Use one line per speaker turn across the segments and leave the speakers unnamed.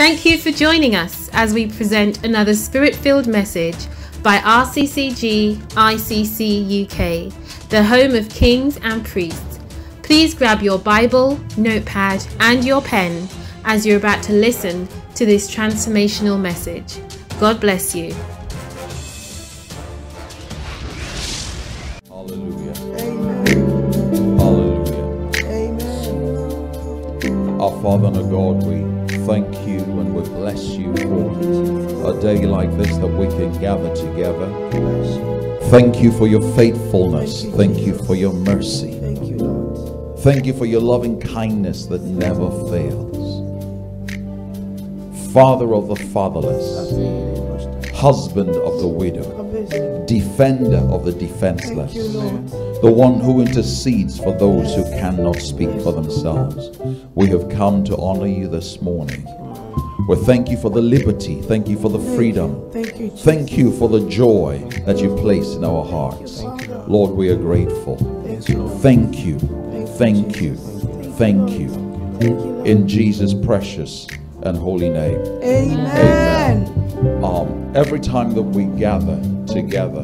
Thank you for joining us as we present another spirit filled message by RCCG ICC UK, the home of kings and priests. Please grab your Bible, notepad, and your pen as you're about to listen to this transformational message. God bless you.
Hallelujah.
Amen.
Hallelujah.
Amen.
Our Father and our God, we thank you and we bless you for a day like this that we can gather together. Thank you for your faithfulness.
Thank you,
Thank you
Jesus.
for your mercy.
Thank you, Lord.
Thank you for your loving kindness that never fails. Father of the fatherless, husband of the widow, defender of the defenseless. the one who intercedes for those who cannot speak for themselves. We have come to honor you this morning. We thank you for the liberty, thank you for the freedom,
Thank you, Jesus.
thank you for the joy that you place in our hearts. Lord, we are grateful. Thank you, thank you, thank you. In Jesus' precious and holy name.
Amen.
Um, every time that we gather together,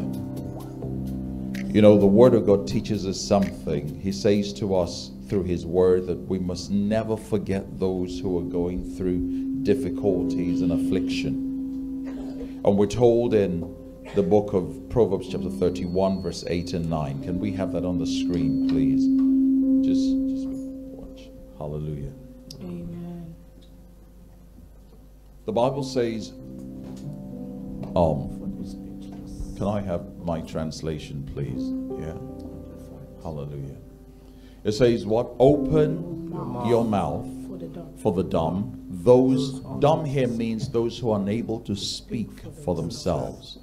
you know, the Word of God teaches us something. He says to us through His Word that we must never forget those who are going through difficulties and affliction. And we're told in the book of Proverbs, chapter 31, verse 8 and 9. Can we have that on the screen, please? Just, just watch. Hallelujah.
Amen.
The Bible says, um, Can I have my translation, please? Yeah. Hallelujah. It says, What? Open your mouth
For the
for the dumb. Those, dumb here means those who are unable to speak for themselves.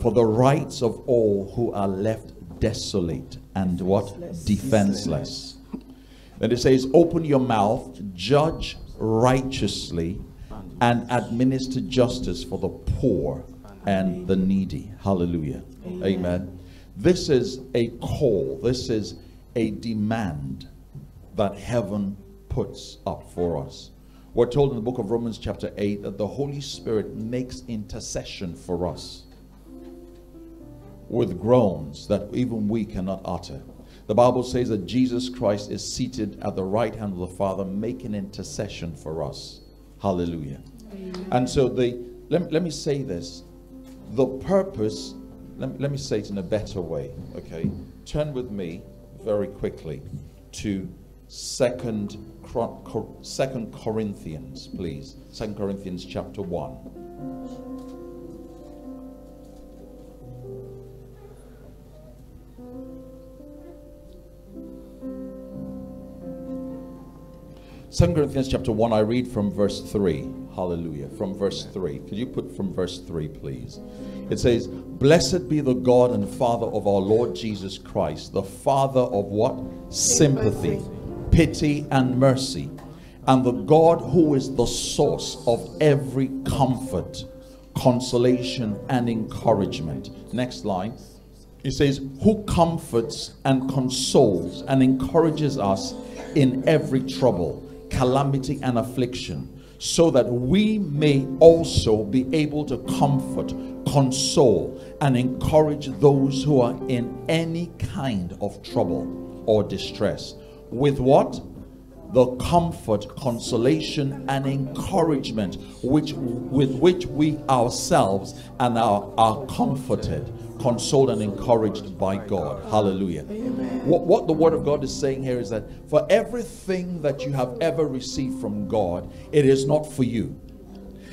For the rights of all who are left desolate and what? Defenseless. Then it says, Open your mouth, judge righteously, and administer justice for the poor and the needy. Hallelujah. Amen. This is a call, this is a demand that heaven puts up for us. We're told in the book of Romans, chapter 8, that the Holy Spirit makes intercession for us with groans that even we cannot utter. The Bible says that Jesus Christ is seated at the right hand of the Father, making intercession for us. Hallelujah. And so the let, let me say this. The purpose, let, let me say it in a better way. Okay. Turn with me very quickly to second Cor- Cor- second Corinthians, please. Second Corinthians chapter 1. Second Corinthians chapter 1, I read from verse 3. Hallelujah. From verse 3. Could you put from verse 3, please? It says, Blessed be the God and Father of our Lord Jesus Christ, the Father of what? Sympathy, pity, and mercy, and the God who is the source of every comfort, consolation, and encouragement. Next line. It says, Who comforts and consoles and encourages us in every trouble, calamity, and affliction, so that we may also be able to comfort, console, and encourage those who are in any kind of trouble or distress. With what? the comfort, consolation, and encouragement which with which we ourselves and are, are comforted, consoled, and encouraged by God. Hallelujah. What, what the word of God is saying here is that for everything that you have ever received from God, it is not for you.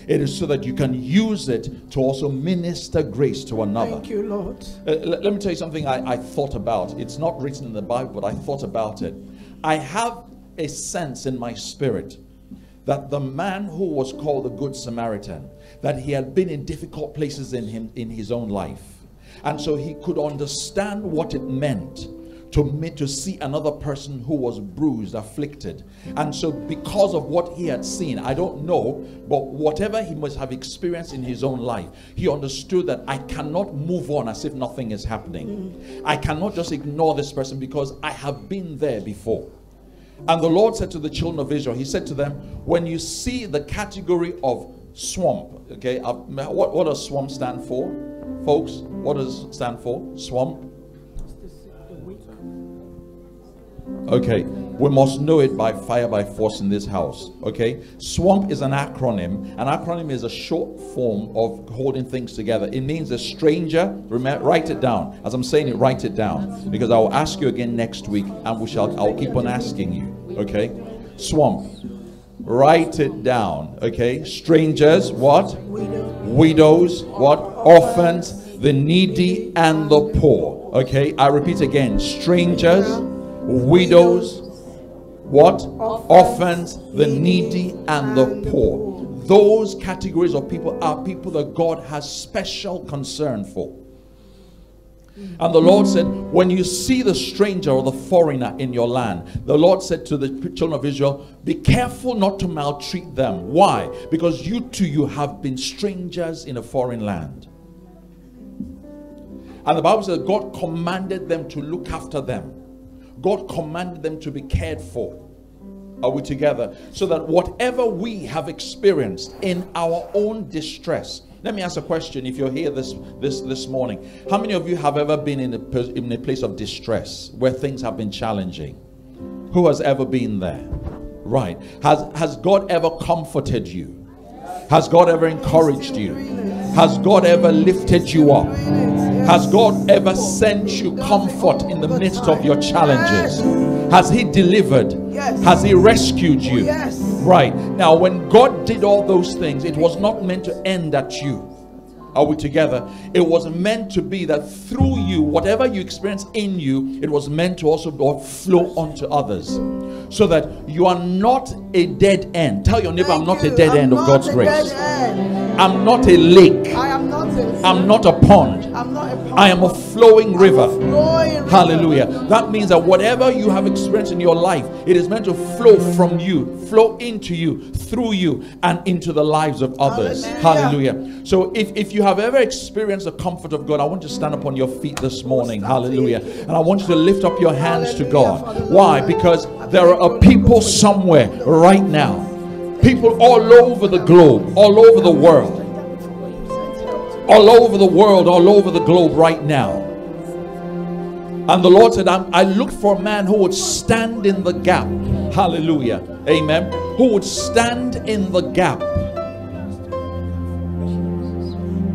It is so that you can use it to also minister grace to another.
Thank you, Lord.
Uh, l- let me tell you something I, I thought about. It's not written in the Bible, but I thought about it. I have a sense in my spirit that the man who was called the Good Samaritan, that he had been in difficult places in him in his own life. And so he could understand what it meant to me to see another person who was bruised, afflicted. And so because of what he had seen, I don't know, but whatever he must have experienced in his own life, he understood that I cannot move on as if nothing is happening. I cannot just ignore this person because I have been there before. And the Lord said to the children of Israel, He said to them, When you see the category of swamp, okay, uh, what, what does swamp stand for? Folks, what does it stand for? Swamp? Okay, we must know it by fire by force in this house. Okay, SWAMP is an acronym. An acronym is a short form of holding things together. It means a stranger. Remember, write it down. As I'm saying it, write it down because I will ask you again next week, and we shall. I'll keep on asking you. Okay, SWAMP. Write it down. Okay, strangers. What? Widows. What? Orphans. The needy and the poor. Okay, I repeat again. Strangers widows, what? Orphans, the needy, and the poor. Those categories of people are people that God has special concern for. And the Lord said, When you see the stranger or the foreigner in your land, the Lord said to the children of Israel, Be careful not to maltreat them. Why? Because you too, you have been strangers in a foreign land. And the Bible says God commanded them to look after them. God commanded them to be cared for. Are we together? So that whatever we have experienced in our own distress. Let me ask a question if you're here this this this morning. How many of you have ever been in a, in a place of distress where things have been challenging? Who has ever been there? Right. Has has God ever comforted you? Has God ever encouraged you? Has God ever lifted you up? Has God ever sent you comfort in the midst of your challenges? Has He delivered? Has He rescued you? Right. Now, when God did all those things, it was not meant to end at you. Are we together? It was meant to be that through you, whatever you experience in you, it was meant to also flow onto others. So that you are not a dead end. Tell your neighbor, I'm not a dead end of God's grace. I'm not a lake.
I am not a
I'm not a pond.
I'm a pond.
I am a flowing river. Hallelujah. That means that whatever you have experienced in your life, it is meant to flow from you, flow into you, through you, and into the lives of others.
Hallelujah.
Hallelujah. So if, if you have ever experienced the comfort of God, I want you to stand upon your feet this morning. Hallelujah. And I want you to lift up your hands to God. Why? Because there are people somewhere right now. People all over the globe, all over the world all over the world, all over the globe right now. And the Lord said, I looked for a man who would stand in the gap. Hallelujah. Amen. Who would stand in the gap.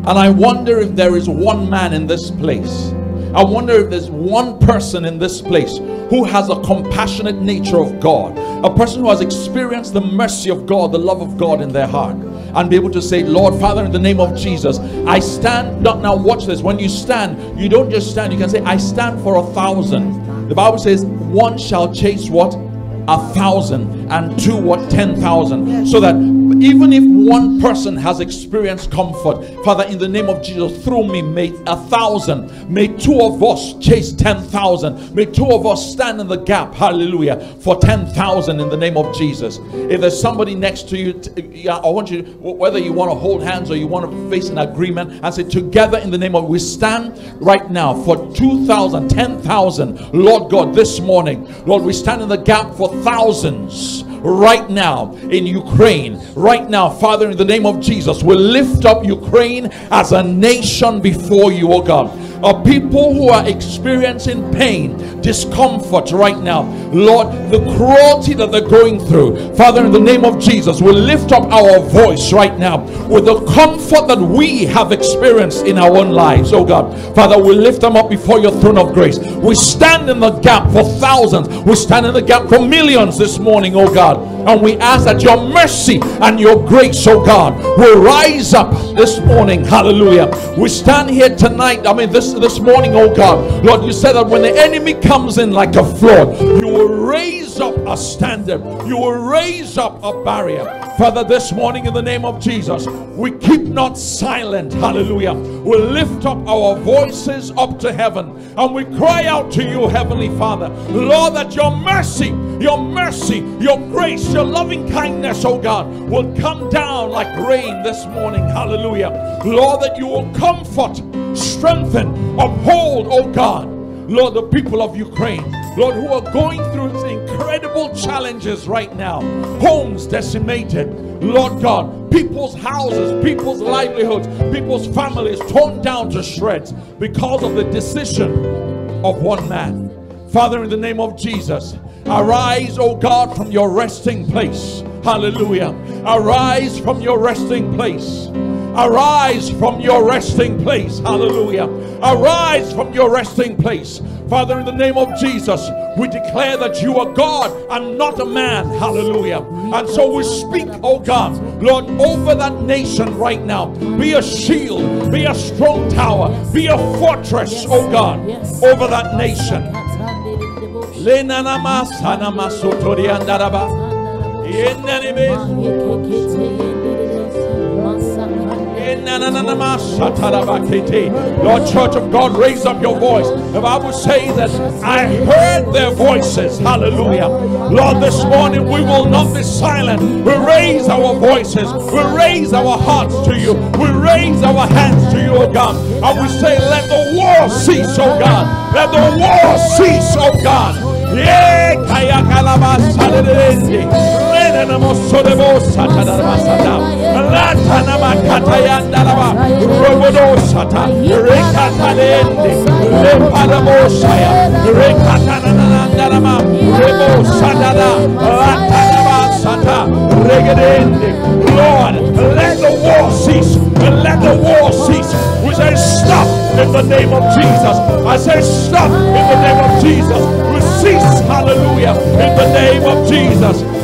And I wonder if there is one man in this place. I wonder if there's one person in this place who has a compassionate nature of God, a person who has experienced the mercy of God, the love of God in their heart, and be able to say, Lord, Father, in the name of Jesus, I stand. Not now, watch this. When you stand, you don't just stand, you can say, I stand for a thousand. The Bible says, one shall chase what? a thousand and two what ten thousand so that even if one person has experienced comfort father in the name of jesus through me may a thousand may two of us chase ten thousand may two of us stand in the gap hallelujah for ten thousand in the name of jesus. If there's somebody next to you i want you whether you want to hold hands or you want to face an agreement and say together in the name of we stand right now for 2000 10000 lord god this morning. Lord we stand in the gap for thousands right now in Ukraine. Right now, Father, in the name of Jesus, we lift up Ukraine as a nation before you, oh God. Of people who are experiencing pain, discomfort right now. Lord, the cruelty that they're going through. Father, in the name of Jesus, we lift up our voice right now with the comfort that we have experienced in our own lives, oh God. Father, we lift them up before your throne of grace. We stand in the gap for thousands. We stand in the gap for millions this morning, oh God. And we ask that your mercy and your grace, oh God, will rise up this morning. Hallelujah. We stand here tonight. I mean, this this morning, oh God. Lord, you said that when the enemy comes in like a flood, you will raise up a standard, you will raise up a barrier. Father, this morning in the name of Jesus, we keep not silent. Hallelujah. We lift up our voices up to heaven and we cry out to you, Heavenly Father, Lord, that your mercy, your mercy, your grace, your loving kindness, oh God, will come down like rain this morning. Hallelujah. Lord, that you will comfort, strengthen, uphold, oh God. Lord, the people of Ukraine, Lord, who are going through incredible challenges right now. Homes decimated, Lord God, people's houses, people's livelihoods, people's families torn down to shreds because of the decision of one man. Father, in the name of Jesus, arise, O God, from your resting place. Hallelujah. Arise from your resting place. Arise from your resting place. Hallelujah. Arise from your resting place. Father, in the name of Jesus, we declare that you are God and not a man. Hallelujah. And so we speak, oh God, Lord, over that nation right now. Be a shield, be a strong tower, be a fortress, oh God, over that nation. Lenanama sanama sotori andaraba. Yenanime Lord, Church of God, raise up your voice. The Bible says that I heard their voices. Hallelujah. Lord, this morning we will not be silent. We raise our voices. We raise our hearts to you. We raise our hands to you, O God. And we say, let the war cease, O God. Let the war cease, O God. Yeah, Lord, let the war cease. Let the war cease. We say stop in the name of Jesus. I say stop in the name of Jesus. We cease, hallelujah, in the name of Jesus.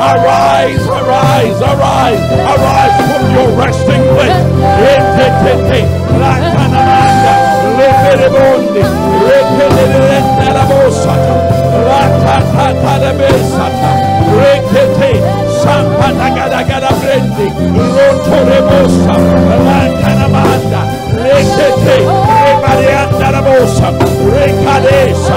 arise, arise, arise, arise from your resting place. Rekete, rabosa, rekadesa,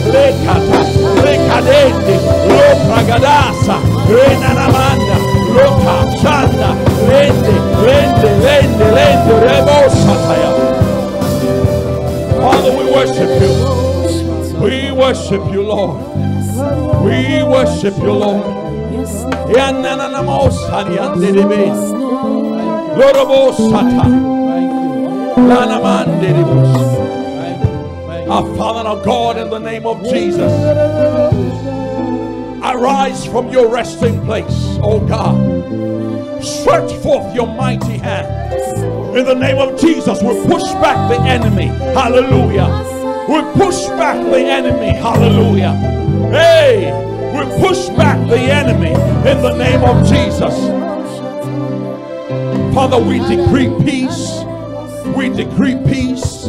lekata, rekadende, lopragadasa, renanamanda, loka, shanda, lende, lende, lende, lende, rebosataya. Father, we worship you. We worship you, Lord. We worship you, Lord. Yanananamosanyandelebe. Lorobosata. Lanamandelebos. Our Father our God, in the name of Jesus, arise from your resting place, O God. Stretch forth your mighty hand. In the name of Jesus, we push back the enemy. Hallelujah. We push back the enemy. Hallelujah. Hey, we push back the enemy in the name of Jesus. Father, we decree peace. We decree peace.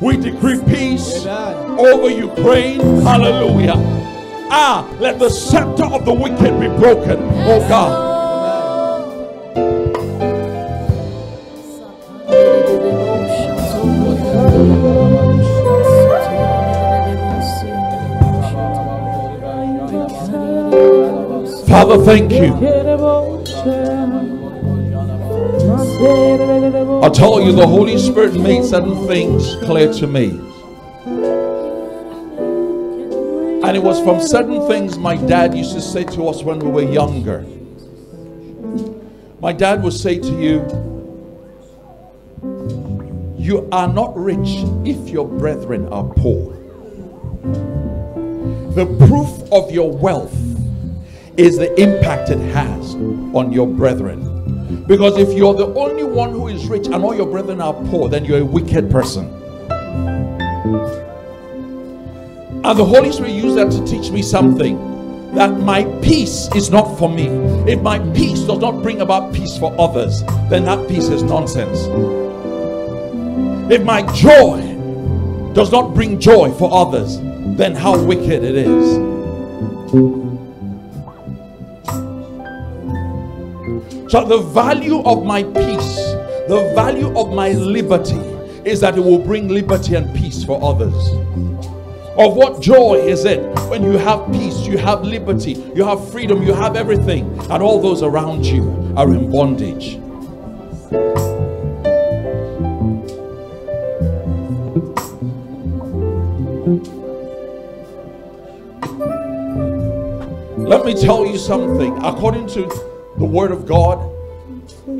We decree peace over Ukraine. Hallelujah. Ah, let the scepter of the wicked be broken, oh God. Father, thank you. I told you, the Holy Spirit made certain things clear to me. And it was from certain things my dad used to say to us when we were younger. My dad would say to you, You are not rich if your brethren are poor. The proof of your wealth is the impact it has on your brethren. Because if you're the only one who is rich and all your brethren are poor, then you're a wicked person. And the Holy Spirit used that to teach me something that my peace is not for me. If my peace does not bring about peace for others, then that peace is nonsense. If my joy does not bring joy for others, then how wicked it is. So, the value of my peace, the value of my liberty, is that it will bring liberty and peace for others. Of what joy is it when you have peace, you have liberty, you have freedom, you have everything, and all those around you are in bondage? Let me tell you something. According to the Word of God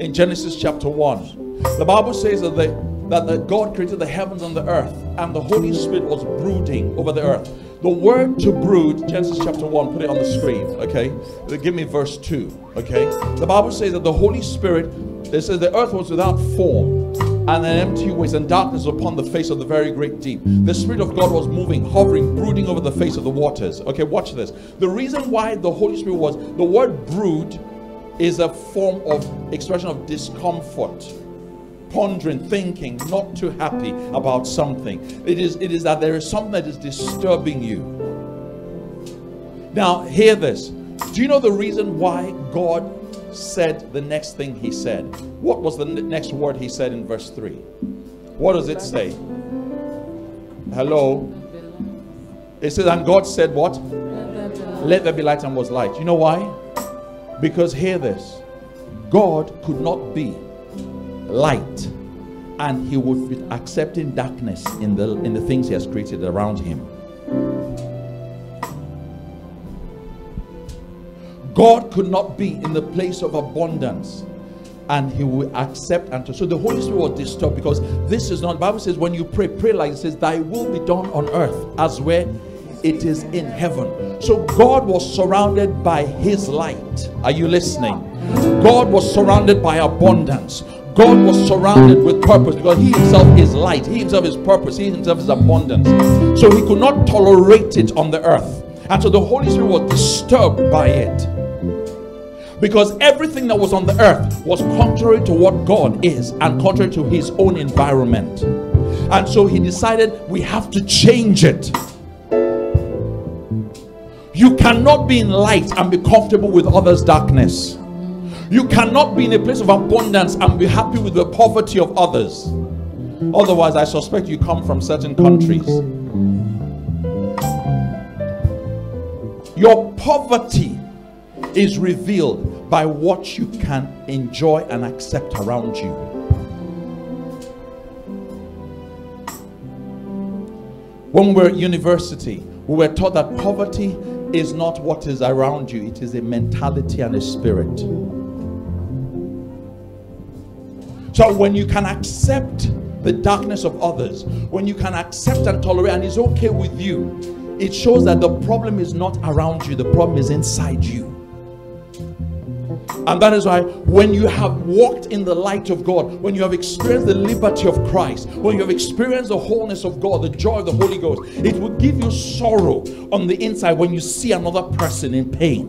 in Genesis chapter 1, the Bible says that the that the God created the heavens and the earth, and the Holy Spirit was brooding over the earth. The word to brood, Genesis chapter 1, put it on the screen, okay? Give me verse 2, okay? The Bible says that the Holy Spirit, it says the earth was without form and an empty waste and darkness upon the face of the very great deep. The Spirit of God was moving, hovering, brooding over the face of the waters. Okay, watch this. The reason why the Holy Spirit was, the word brood is a form of expression of discomfort pondering, thinking, not too happy about something. It is, it is that there is something that is disturbing you. Now, hear this. Do you know the reason why God said the next thing he said? What was the next word he said in verse 3? What does it say? Hello? It says, and God said, What? Let there be light, and was light. You know why? Because hear this God could not be light and he would be accepting darkness in the in the things he has created around him. God could not be in the place of abundance and he will accept and so the holy spirit was disturbed because this is not the bible says when you pray pray like it says thy will be done on earth as where it is in heaven so god was surrounded by his light are you listening god was surrounded by abundance God was surrounded with purpose because He Himself is light, He Himself is purpose, He Himself is abundance. So He could not tolerate it on the earth. And so the Holy Spirit was disturbed by it. Because everything that was on the earth was contrary to what God is and contrary to His own environment. And so He decided we have to change it. You cannot be in light and be comfortable with others' darkness. You cannot be in a place of abundance and be happy with the poverty of others. Otherwise, I suspect you come from certain countries. Your poverty is revealed by what you can enjoy and accept around you. When we were at university, we were taught that poverty is not what is around you, it is a mentality and a spirit. So when you can accept the darkness of others, when you can accept and tolerate, and it's okay with you, it shows that the problem is not around you, the problem is inside you. And that is why when you have walked in the light of God, when you have experienced the liberty of Christ, when you have experienced the wholeness of God, the joy of the Holy Ghost, it will give you sorrow on the inside when you see another person in pain.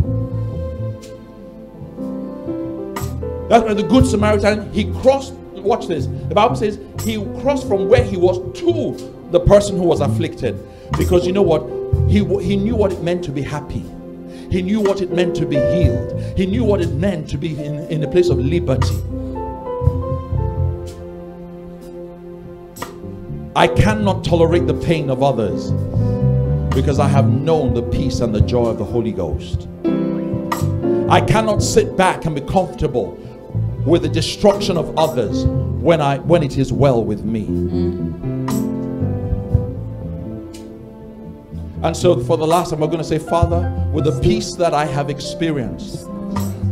That's why the Good Samaritan, he crossed, watch this. The Bible says he crossed from where he was to the person who was afflicted. Because you know what? He, he knew what it meant to be happy. He knew what it meant to be healed. He knew what it meant to be in, in a place of liberty. I cannot tolerate the pain of others because I have known the peace and the joy of the Holy Ghost. I cannot sit back and be comfortable with the destruction of others when I when it is well with me. And so for the last time, we're going to say, Father, with the peace that I have experienced,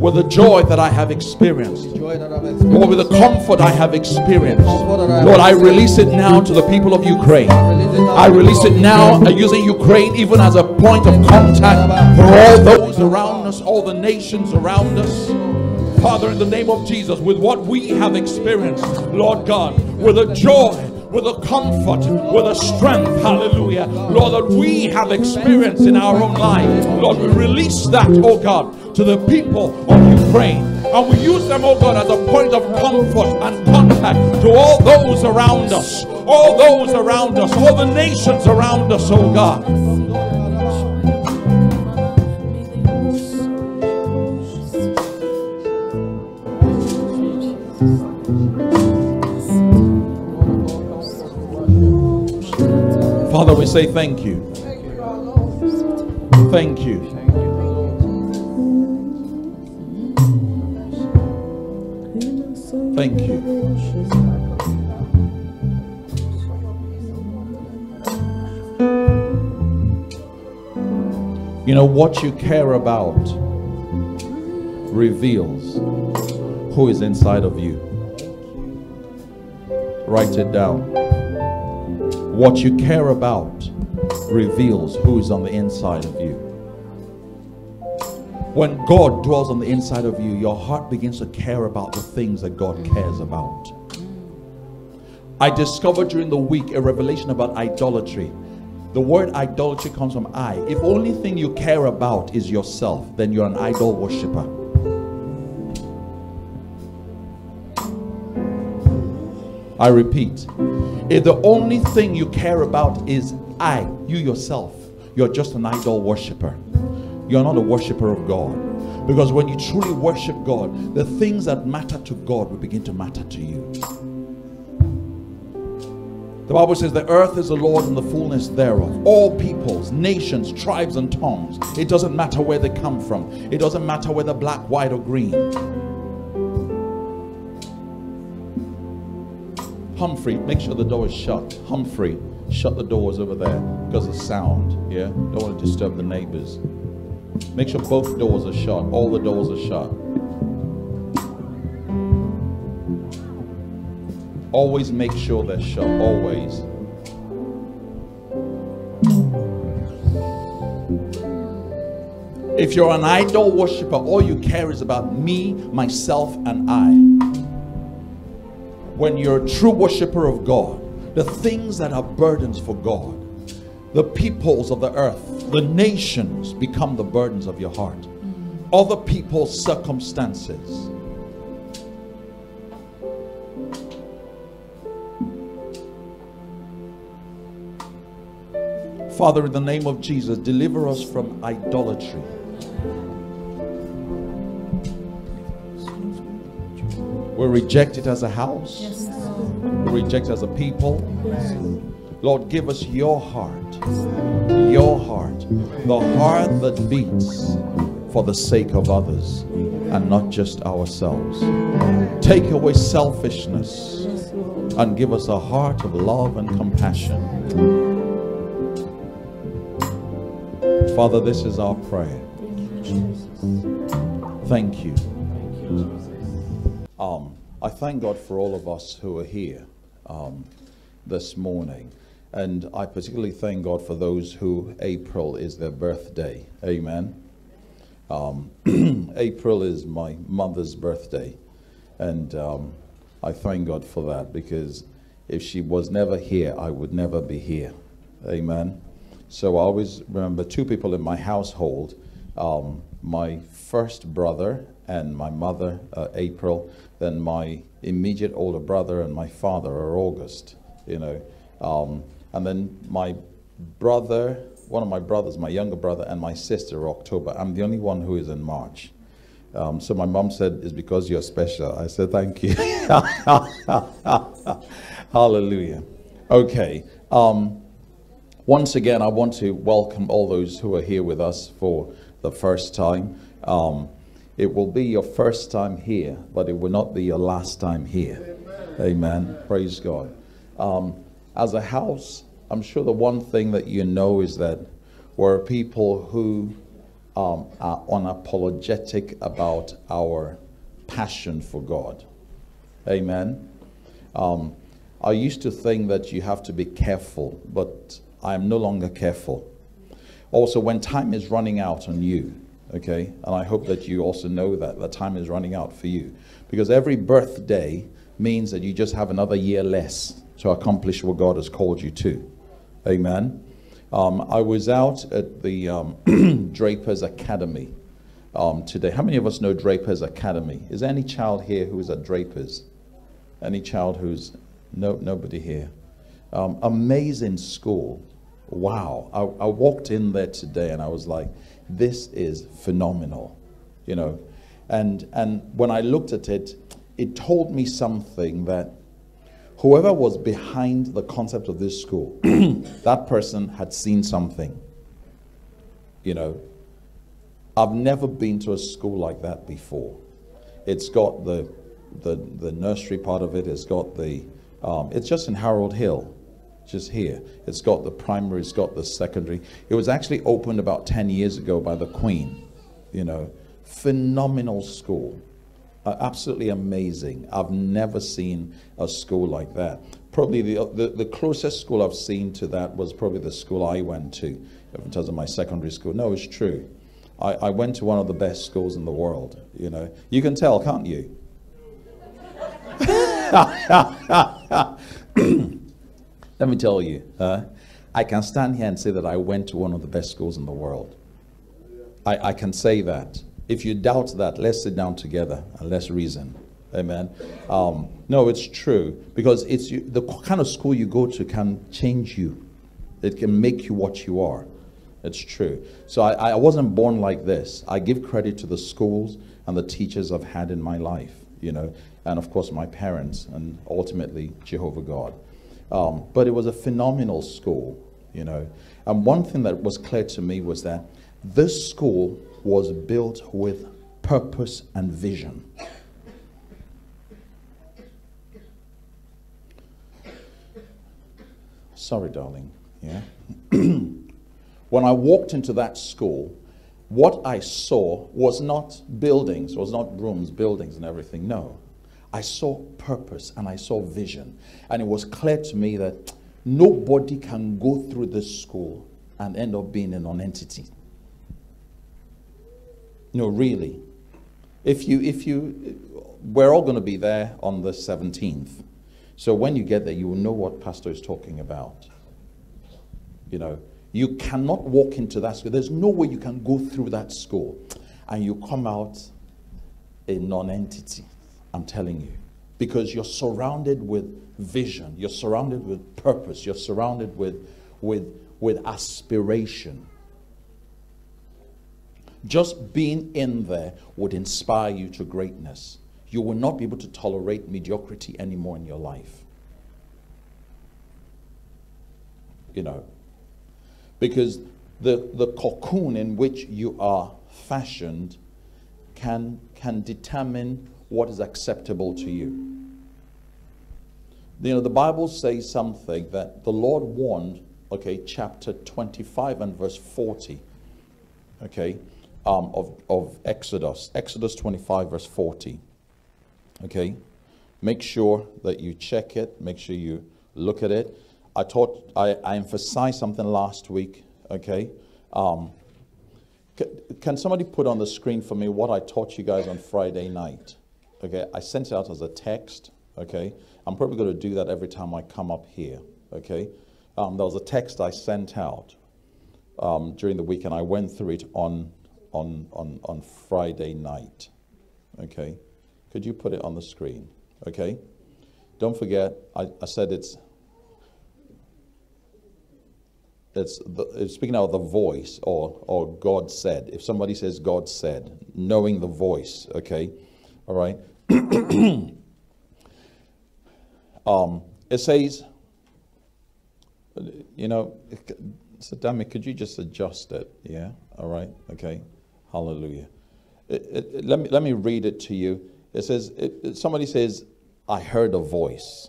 with the joy that I have experienced. Lord, with the comfort I have experienced.
Comfort that I have
Lord, I release it now to the people of Ukraine.
release it now
I release it now using Ukraine even as a point of contact for all those around us, all the nations around us. Father, in the name of Jesus, with what we have experienced, Lord God, with the joy, with the comfort, with the strength, hallelujah, Lord, that we have experienced in our own life, Lord, we release that, oh God, to the people of Ukraine. And we use them, oh God, as a point of comfort and contact to all those around us, all those around us, all the nations around us, oh God. Father, we say thank you. Thank you. Thank you. You know, what you care about reveals who is inside of you. Write it down. What you care about reveals who is on the inside of you. When God dwells on the inside of you, your heart begins to care about the things that God cares about. I discovered during the week a revelation about idolatry. The word idolatry comes from I. If only thing you care about is yourself, then you're an idol worshiper. I repeat, if the only thing you care about is I, you yourself, you're just an idol worshiper. You're not a worshiper of God. Because when you truly worship God, the things that matter to God will begin to matter to you. The Bible says the earth is the Lord and the fullness thereof. All peoples, nations, tribes, and tongues. It doesn't matter where they come from. It doesn't matter whether black, white, or green. Humphrey, make sure the door is shut. Humphrey, shut the doors over there because of sound. Yeah, don't want to disturb the neighbors. Make sure both doors are shut. All the doors are shut. Always make sure they're shut. Always. If you're an idol worshiper, all you care is about me, myself, and I. When you're a true worshiper of God, the things that are burdens for God, the peoples of the earth, the nations become the burdens of your heart. Mm-hmm. Other people's circumstances. Father, in the name of Jesus, deliver us from idolatry. We reject it as a house. We reject it as a people. Lord, give us your heart. Your heart. The heart that beats for the sake of others and not just ourselves. Take away selfishness and give us a heart of love and compassion. Father, this is our prayer. Thank you. Um, I thank God for all of us who are here um, this morning. And I particularly thank God for those who April is their birthday. Amen. Um, April is my mother's birthday. And um, I thank God for that because if she was never here, I would never be here. Amen. So I always remember two people in my household um, my first brother and my mother, uh, April, then my immediate older brother and my father are August, you know. Um, and then my brother, one of my brothers, my younger brother, and my sister are October. I'm the only one who is in March. Um, so my mom said, It's because you're special. I said, Thank you. Hallelujah. Okay. Um, once again, I want to welcome all those who are here with us for the first time. Um, it will be your first time here, but it will not be your last time here. Amen. Praise God. Um, as a house, I'm sure the one thing that you know is that we're people who um, are unapologetic about our passion for God. Amen. Um, I used to think that you have to be careful, but I am no longer careful. Also, when time is running out on you, okay, and I hope that you also know that the time is running out for you, because every birthday means that you just have another year less to accomplish what God has called you to. Amen. Um, I was out at the um, Draper's Academy um, today. How many of us know Draper's Academy? Is there any child here who is at Draper's? Any child who's no nobody here? Um, amazing school. Wow. I, I walked in there today and I was like, this is phenomenal. You know, and and when I looked at it, it told me something that whoever was behind the concept of this school, that person had seen something. You know, I've never been to a school like that before. It's got the the, the nursery part of it. It's got the um, it's just in Harold Hill, just here. It's got the primary. It's got the secondary. It was actually opened about ten years ago by the Queen. You know, phenomenal school uh, absolutely amazing. I've never seen a school like that. Probably the, the, the, closest school I've seen to that was probably the school I went to in terms of my secondary school. No, it's true. I, I went to one of the best schools in the world. You know, you can tell, can't you? Let me tell you, uh, I can stand here and say that I went to one of the best schools in the world. I, I can say that. If you doubt that, let's sit down together and let's reason. Amen. Um, no, it's true because it's you, the kind of school you go to can change you. It can make you what you are. It's true. So I, I wasn't born like this. I give credit to the schools and the teachers I've had in my life, you know, and of course my parents and ultimately Jehovah God. Um, but it was a phenomenal school, you know. And one thing that was clear to me was that this school was built with purpose and vision. Sorry, darling. Yeah. when I walked into that school, what I saw was not buildings, was not rooms, buildings, and everything. No. I saw purpose and I saw vision. And it was clear to me that nobody can go through this school and end up being a non-entity. No, really. If you, if you, we're all going to be there on the 17th. So when you get there, you will know what Pastor is talking about. You know, you cannot walk into that school. There's no way you can go through that school and you come out a non entity. I'm telling you. Because you're surrounded with vision, you're surrounded with purpose, you're surrounded with, with, with aspiration. Just being in there would inspire you to greatness. You will not be able to tolerate mediocrity anymore in your life. You know, because the, the cocoon in which you are fashioned can, can determine what is acceptable to you. You know, the Bible says something that the Lord warned, okay, chapter 25 and verse 40, okay, um, of, of Exodus, Exodus 25, verse 40. Okay? Make sure that you check it, make sure you look at it. I taught, I, I emphasized something last week, okay? Um, can somebody put on the screen for me what I taught you guys on Friday night? Okay, I sent it out as a text, okay? I'm probably going to do that every time I come up here, okay? Um, there was a text I sent out um, during the week, and I went through it on on, on, on Friday night. Okay? Could you put it on the screen? Okay? Don't forget, I, I said it's it's, the, it's speaking out of the voice or, or God said. If somebody says God said, knowing the voice, okay? All right? um, it says, you know, so Dami, could you just adjust it? Yeah? All right? Okay. Hallelujah. It, it, let, me, let me read it to you. It says, it, somebody says, I heard a voice.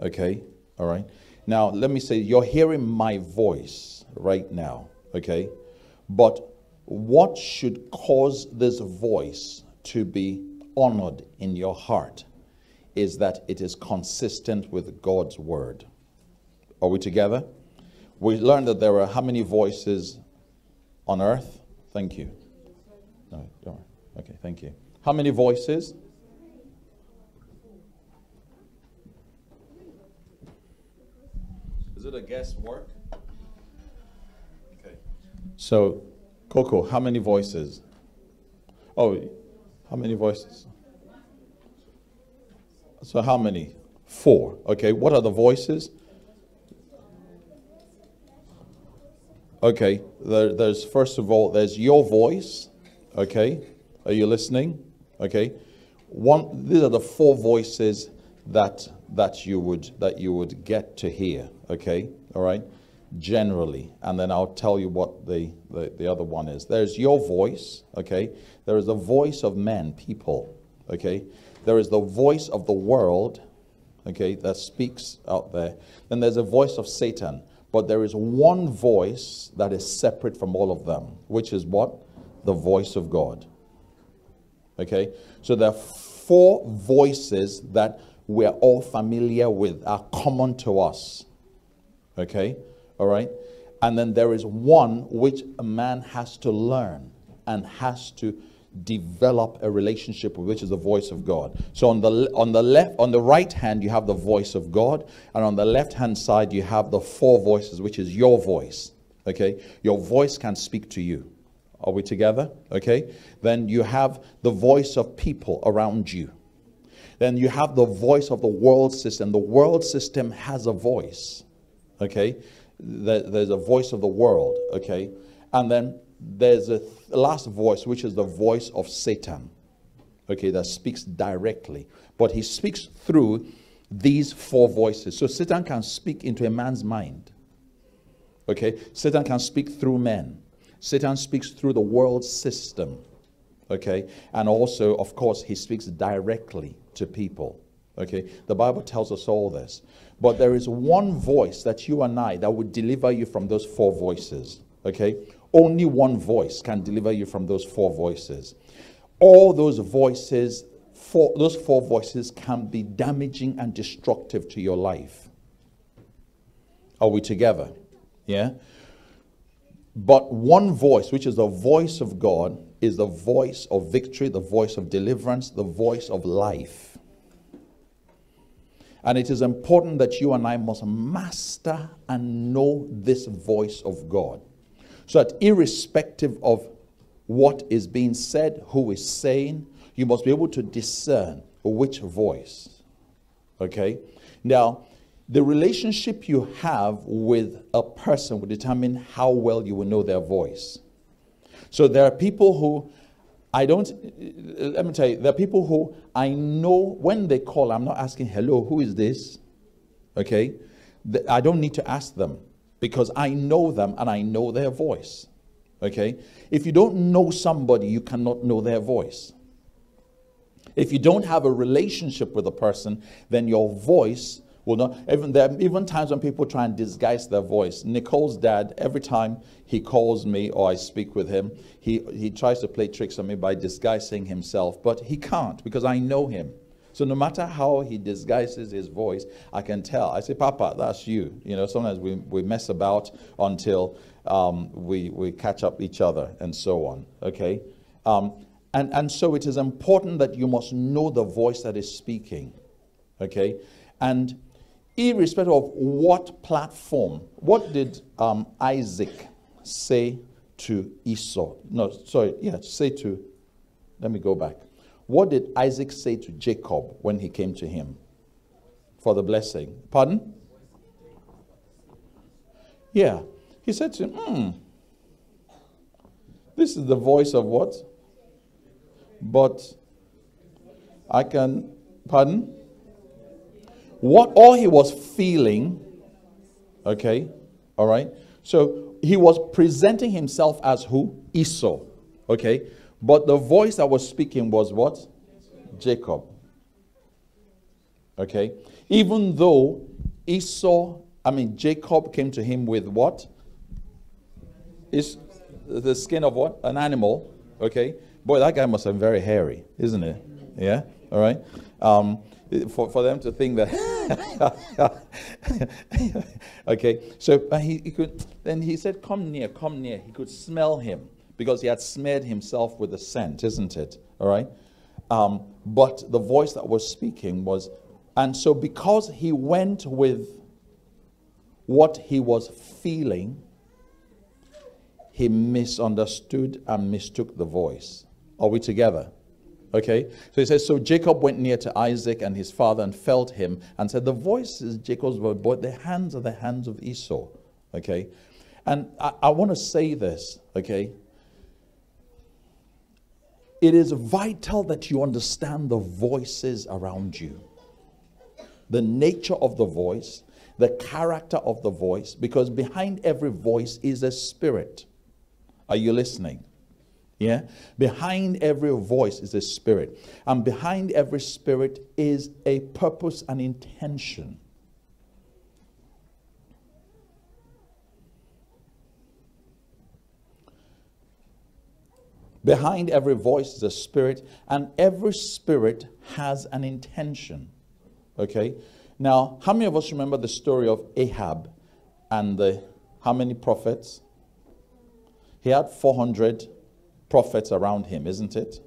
Okay? All right? Now, let me say, you're hearing my voice right now. Okay? But what should cause this voice to be honored in your heart is that it is consistent with God's word. Are we together? We learned that there are how many voices on earth? Thank you. No, don't worry. Okay, thank you. How many voices? Is it a guesswork? Okay. So, Coco, how many voices? Oh, how many voices? So, how many? Four. Okay, what are the voices? Okay, there, there's first of all, there's your voice. Okay, are you listening? Okay, one. These are the four voices that that you would that you would get to hear. Okay, all right, generally, and then I'll tell you what the the, the other one is. There's your voice. Okay, there is the voice of men, people. Okay, there is the voice of the world. Okay, that speaks out there. Then there's a voice of Satan. But there is one voice that is separate from all of them, which is what? The voice of God. Okay? So there are four voices that we're all familiar with, are common to us. Okay? All right? And then there is one which a man has to learn and has to develop a relationship with which is the voice of God. So on the on the left on the right hand you have the voice of God and on the left hand side you have the four voices which is your voice. Okay? Your voice can speak to you. Are we together? Okay? Then you have the voice of people around you. Then you have the voice of the world system. The world system has a voice. Okay? There's a voice of the world. Okay? And then there's a th- last voice, which is the voice of Satan, okay, that speaks directly. But he speaks through these four voices. So Satan can speak into a man's mind, okay? Satan can speak through men. Satan speaks through the world system, okay? And also, of course, he speaks directly to people, okay? The Bible tells us all this. But there is one voice that you and I that would deliver you from those four voices, okay? Only one voice can deliver you from those four voices. All those voices, four, those four voices can be damaging and destructive to your life. Are we together? Yeah? But one voice, which is the voice of God, is the voice of victory, the voice of deliverance, the voice of life. And it is important that you and I must master and know this voice of God. So that irrespective of what is being said, who is saying, you must be able to discern which voice. Okay? Now, the relationship you have with a person will determine how well you will know their voice. So there are people who I don't, uh, let me tell you, there are people who I know when they call, I'm not asking, hello, who is this? Okay? I don't need to ask them because I know them and I know their voice. Okay? If you don't know somebody, you cannot know their voice. If you don't have a relationship with a person, then your voice will not. Even there are even times when people try and disguise their voice. Nicole's dad, every time he calls me or I speak with him, he, he tries to play tricks on me by disguising himself, but he can't because I know him. So no matter how he disguises his voice, I can tell. I say, Papa, that's you. You know, sometimes we, we mess about until um, we, we catch up each other and so on. Okay? Um, and, and so it is important that you must know the voice that is speaking. Okay? And irrespective of what platform, what did um, Isaac say to Esau? No, sorry, yeah, say to, let me go back. What did Isaac say to Jacob when he came to him for the blessing? Pardon? Yeah. He said to him, hmm, this is the voice of what? But I can, pardon? What all he was feeling, okay, all right? So he was presenting himself as who? Esau, okay? But the voice that was speaking was what? Jacob. Okay? Even though Esau, I mean, Jacob came to him with what? Is the skin of what? An animal. Okay. Boy, that guy must have been very hairy, isn't it? Yeah. All right. Um, for, for them to think that. okay. So he, he could. Then he said, "Come near, come near." He could smell him because he had smeared himself with the scent, isn't it? All right. Um, but the voice that was speaking was, and so because he went with what he was feeling, he misunderstood and mistook the voice. Are we together? Okay, so he says, So Jacob went near to Isaac and his father and felt him and said, The voice is Jacob's voice, but the hands are the hands of Esau. Okay, and I, I want to say this, okay. It is vital that you understand the voices around you, the nature of the voice, the character of the voice, because behind every voice is a spirit. Are you listening? Yeah? Behind every voice is a spirit. And behind every spirit is a purpose and intention. Behind every voice is a spirit, and every spirit has an intention. Okay? Now, how many of us remember the story of Ahab and the how many prophets? He had 400 prophets around him, isn't it?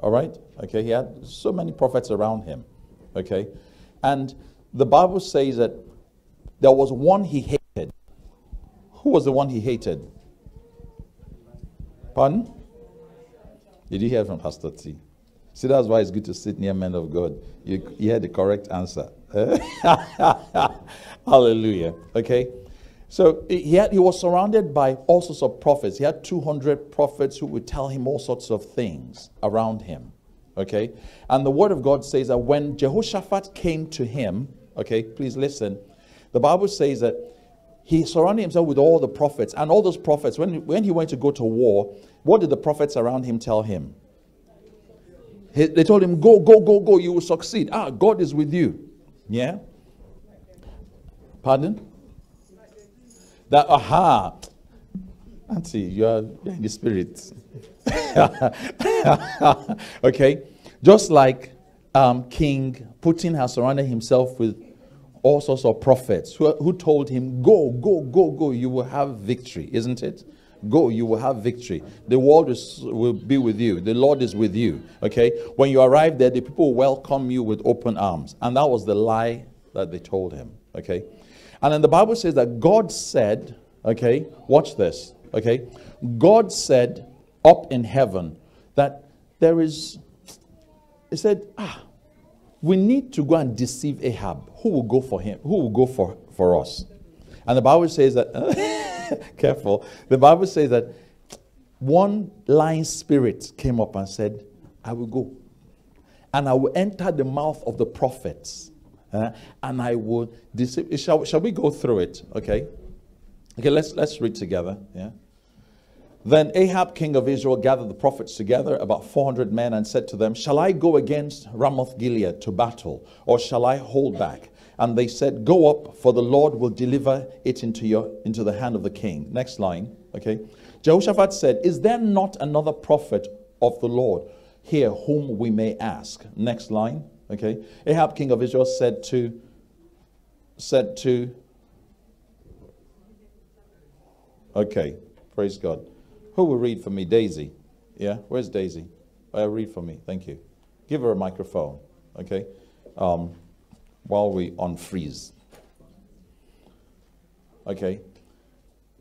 All right? Okay, he had so many prophets around him. Okay? And the Bible says that there was one he hated. Who was the one he hated? Pardon? Did you hear from Pastor T? See, that's why it's good to sit near men of God. You, you had the correct answer. Hallelujah. Okay? So he, had, he was surrounded by all sorts of prophets. He had 200 prophets who would tell him all sorts of things around him. Okay? And the word of God says that when Jehoshaphat came to him, okay, please listen, the Bible says that he surrounded himself with all the prophets. And all those prophets, when, when he went to go to war, what did the prophets around him tell him? He, they told him, Go, go, go, go, you will succeed. Ah, God is with you. Yeah? Pardon? That, aha. Auntie, you are, in the spirit. okay? Just like um, King Putin has surrounded himself with all sorts of prophets who, who told him, Go, go, go, go, you will have victory, isn't it? Go, you will have victory. The world is, will be with you. The Lord is with you. Okay? When you arrive there, the people welcome you with open arms. And that was the lie that they told him. Okay? And then the Bible says that God said, okay, watch this, okay? God said up in heaven that there is, he said, ah, we need to go and deceive Ahab. Who will go for him? Who will go for, for us? And the Bible says that, careful, the Bible says that one lying spirit came up and said, I will go. And I will enter the mouth of the prophets uh, and I will deceive. Shall, shall we go through it? Okay. Okay, let's, let's read together. Yeah. Then Ahab, king of Israel, gathered the prophets together, about 400 men, and said to them, Shall I go against Ramoth Gilead to battle, or shall I hold back? And they said, Go up, for the Lord will deliver it into, your, into the hand of the king. Next line. Okay. Jehoshaphat said, Is there not another prophet of the Lord here whom we may ask? Next line. Okay. Ahab, king of Israel, said to said to Okay, praise God. Who will read for me? Daisy. Yeah, where's Daisy? Uh, read for me. Thank you. Give her a microphone. Okay. Um, while we unfreeze. Okay.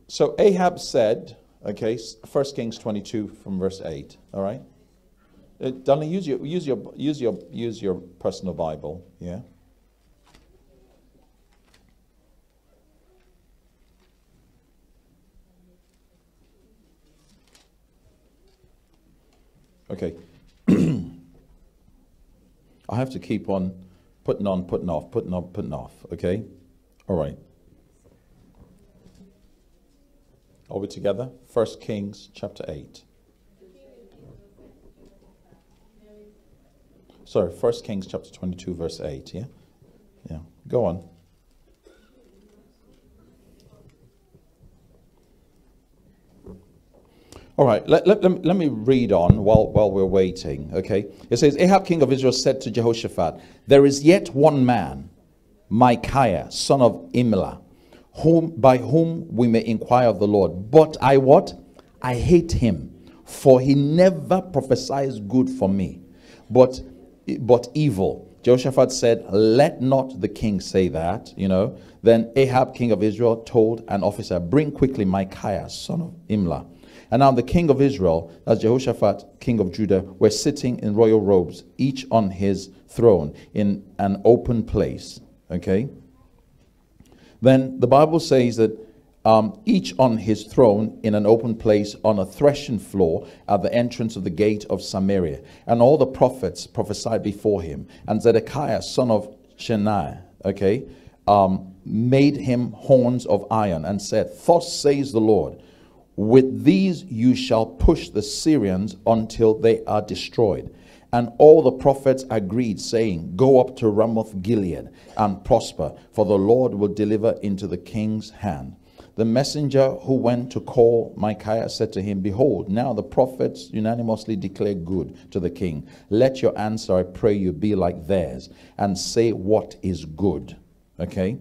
So Ahab said, okay, 1 Kings 22 from verse 8. All right. Uh, use your, use, your, use, your, use your personal Bible, yeah? Okay. I have to keep on putting on, putting off, putting on, putting off, okay? All right. Are we together? First Kings chapter 8. Sorry, First Kings chapter 22, verse 8. Yeah? Yeah. Go on. All right, let, let, let me read on while, while we're waiting, okay? It says, Ahab, king of Israel, said to Jehoshaphat, There is yet one man, Micaiah, son of Imlah, whom, by whom we may inquire of the Lord. But I what? I hate him, for he never prophesies good for me, but, but evil. Jehoshaphat said, Let not the king say that, you know. Then Ahab, king of Israel, told an officer, Bring quickly Micaiah, son of Imlah. And now the king of Israel, as Jehoshaphat, king of Judah, were sitting in royal robes, each on his throne in an open place. Okay? Then the Bible says that um, each on his throne in an open place on a threshing floor at the entrance of the gate of Samaria. And all the prophets prophesied before him. And Zedekiah, son of Shemaiah, okay, um, made him horns of iron and said, Thus says the Lord, with these you shall push the Syrians until they are destroyed. And all the prophets agreed, saying, Go up to Ramoth Gilead and prosper, for the Lord will deliver into the king's hand. The messenger who went to call Micaiah said to him, Behold, now the prophets unanimously declare good to the king. Let your answer, I pray you, be like theirs, and say what is good. Okay?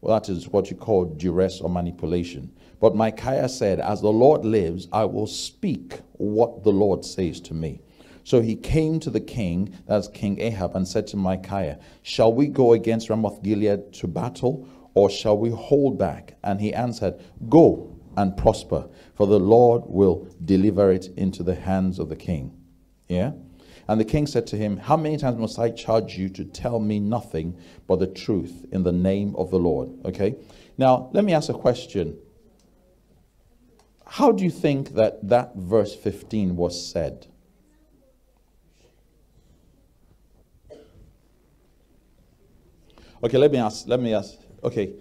Well, that is what you call duress or manipulation. But Micaiah said, As the Lord lives, I will speak what the Lord says to me. So he came to the king, that's King Ahab, and said to Micaiah, Shall we go against Ramoth Gilead to battle, or shall we hold back? And he answered, Go and prosper, for the Lord will deliver it into the hands of the king. Yeah? And the king said to him, How many times must I charge you to tell me nothing but the truth in the name of the Lord? Okay? Now, let me ask a question. How do you think that that verse 15 was said? Okay, let me ask. Let me ask. Okay.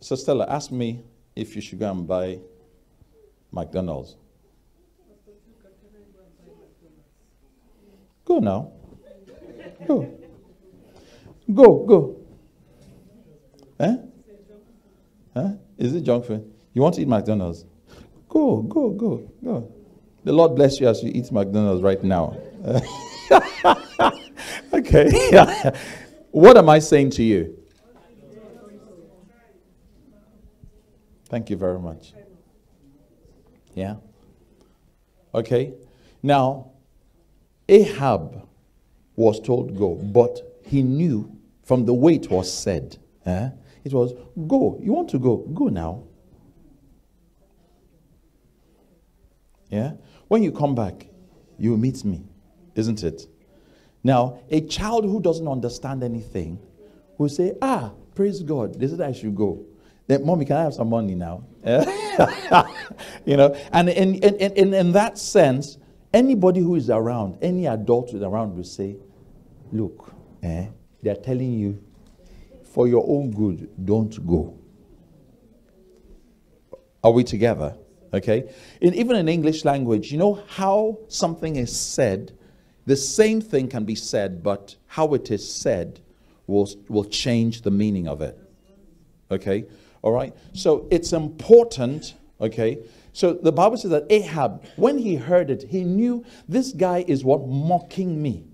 So, Stella, ask me if you should go and buy McDonald's. Go now. Go. Go, go. Eh? Huh? Is it junk food? You want to eat McDonald's? Go, go, go, go. The Lord bless you as you eat McDonald's right now. okay. what am I saying to you? Thank you very much. Yeah? Okay. Now, Ahab was told go, but he knew from the way it was said. eh, It was go. You want to go? Go now. Yeah? When you come back, you meet me, isn't it? Now, a child who doesn't understand anything will say, Ah, praise God. They said I should go. Then, mommy, can I have some money now? you know, and in, in, in, in that sense, anybody who is around, any adult who is around will say, Look, eh, they're telling you, for your own good, don't go. Are we together? Okay? In, even in English language, you know how something is said, the same thing can be said, but how it is said will, will change the meaning of it. Okay? All right? So it's important, okay? So the Bible says that Ahab, when he heard it, he knew this guy is what mocking me.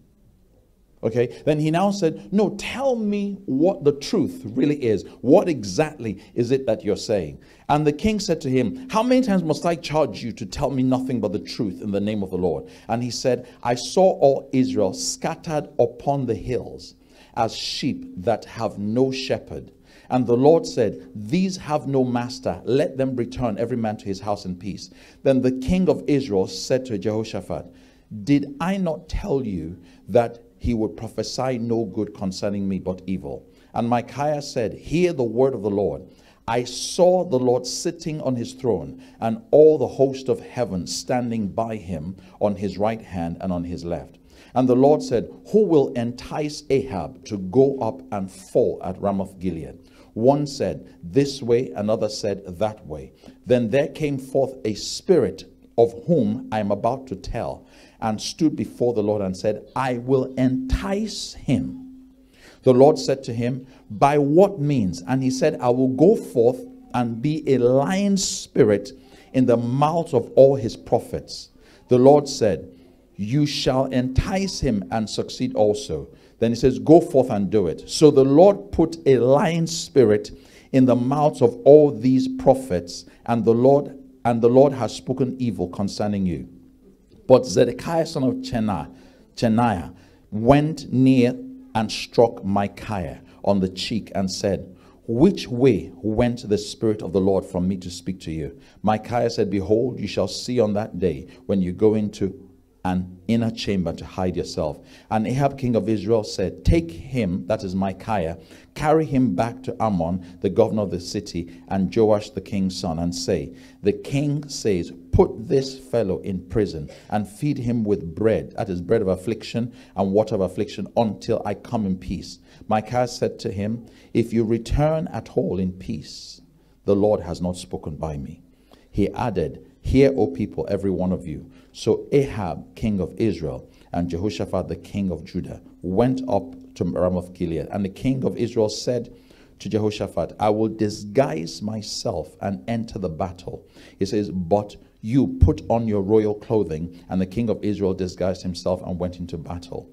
Okay, then he now said, No, tell me what the truth really is. What exactly is it that you're saying? And the king said to him, How many times must I charge you to tell me nothing but the truth in the name of the Lord? And he said, I saw all Israel scattered upon the hills as sheep that have no shepherd. And the Lord said, These have no master. Let them return every man to his house in peace. Then the king of Israel said to Jehoshaphat, Did I not tell you that he would prophesy no good concerning me but evil? And Micaiah said, Hear the word of the Lord. I saw the Lord sitting on his throne, and all the host of heaven standing by him on his right hand and on his left. And the Lord said, Who will entice Ahab to go up and fall at Ramoth Gilead? One said, This way, another said, That way. Then there came forth a spirit of whom I am about to tell, and stood before the Lord and said, I will entice him. The Lord said to him, By what means? And he said, I will go forth and be a lion spirit in the mouths of all his prophets. The Lord said, You shall entice him and succeed also. Then he says, Go forth and do it. So the Lord put a lying spirit in the mouths of all these prophets, and the Lord and the Lord has spoken evil concerning you. But Zedekiah son of Chenaanah, went near and struck Micaiah on the cheek and said, Which way went the Spirit of the Lord from me to speak to you? Micaiah said, Behold, you shall see on that day when you go into an inner chamber to hide yourself. And Ahab, king of Israel, said, Take him, that is Micaiah, carry him back to Amon, the governor of the city, and Joash, the king's son, and say, The king says, Put this fellow in prison and feed him with bread, that is, bread of affliction and water of affliction, until I come in peace. Micaiah said to him, If you return at all in peace, the Lord has not spoken by me. He added, Hear, O people, every one of you. So Ahab, king of Israel, and Jehoshaphat, the king of Judah, went up to Ramoth Gilead. And the king of Israel said to Jehoshaphat, I will disguise myself and enter the battle. He says, But you put on your royal clothing. And the king of Israel disguised himself and went into battle.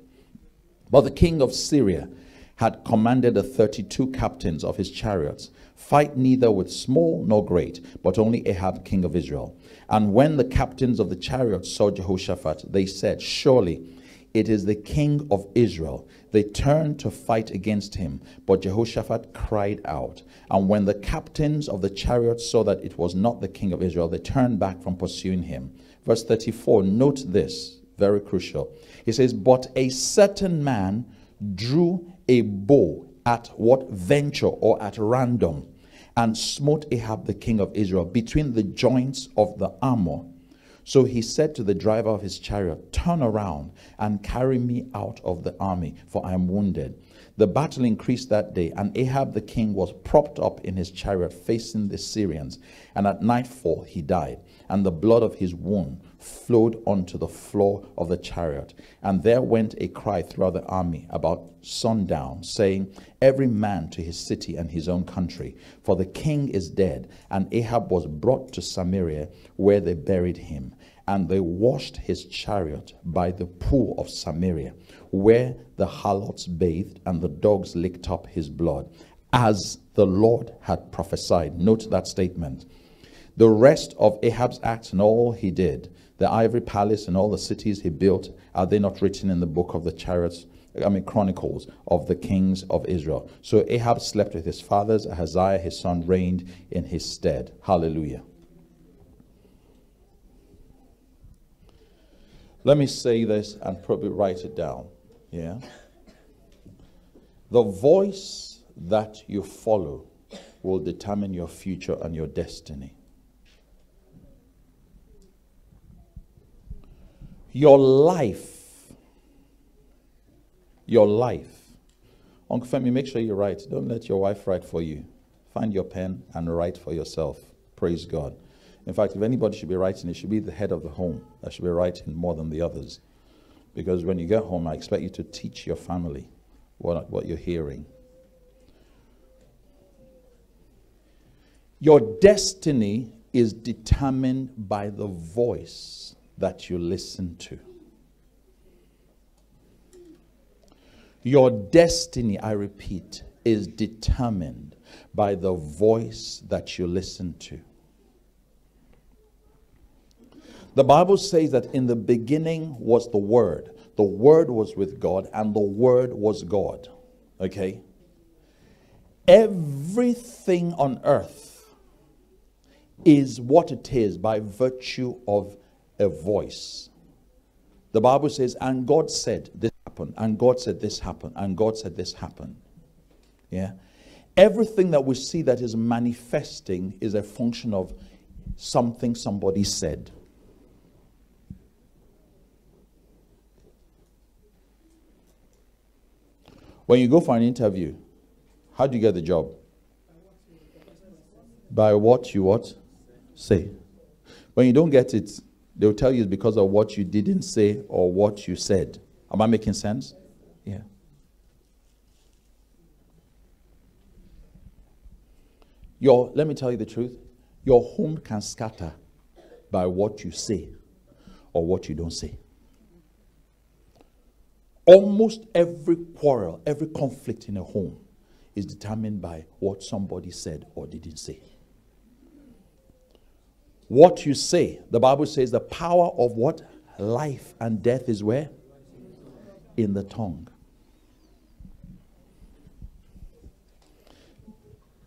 But the king of Syria had commanded the 32 captains of his chariots fight neither with small nor great, but only Ahab, king of Israel. And when the captains of the chariots saw Jehoshaphat, they said, Surely it is the king of Israel. They turned to fight against him, but Jehoshaphat cried out. And when the captains of the chariots saw that it was not the king of Israel, they turned back from pursuing him. Verse 34, note this, very crucial. He says, But a certain man drew a bow at what venture or at random and smote Ahab the king of Israel between the joints of the armor. So he said to the driver of his chariot, Turn around and carry me out of the army, for I am wounded. The battle increased that day, and Ahab the king was propped up in his chariot facing the Syrians. And at nightfall he died, and the blood of his wound flowed onto the floor of the chariot. And there went a cry throughout the army about sundown, saying, Every man to his city and his own country, for the king is dead. And Ahab was brought to Samaria, where they buried him. And they washed his chariot by the pool of Samaria, where the harlots bathed, and the dogs licked up his blood, as the Lord had prophesied. Note that statement. The rest of Ahab's acts and all he did, the ivory palace and all the cities he built, are they not written in the book of the chariots? I mean, chronicles of the kings of Israel. So Ahab slept with his fathers. Ahaziah, his son, reigned in his stead. Hallelujah. Let me say this and probably write it down. Yeah. The voice that you follow will determine your future and your destiny. Your life, your life. Uncle Femi, make sure you write. Don't let your wife write for you. Find your pen and write for yourself. Praise God. In fact, if anybody should be writing, it should be the head of the home that should be writing more than the others. Because when you get home, I expect you to teach your family what, what you're hearing. Your destiny is determined by the voice that you listen to. Your destiny, I repeat, is determined by the voice that you listen to. The Bible says that in the beginning was the Word. The Word was with God, and the Word was God. Okay? Everything on earth is what it is by virtue of a voice. The Bible says, and God said this happened, and God said this happened, and God said this happened. Yeah? Everything that we see that is manifesting is a function of something somebody said. When you go for an interview, how do you get the job? By what you what? Say. When you don't get it, they'll tell you it's because of what you didn't say or what you said. Am I making sense? Yeah. Your let me tell you the truth. Your home can scatter by what you say or what you don't say. Almost every quarrel, every conflict in a home is determined by what somebody said or didn't say. What you say, the Bible says the power of what? Life and death is where? In the tongue.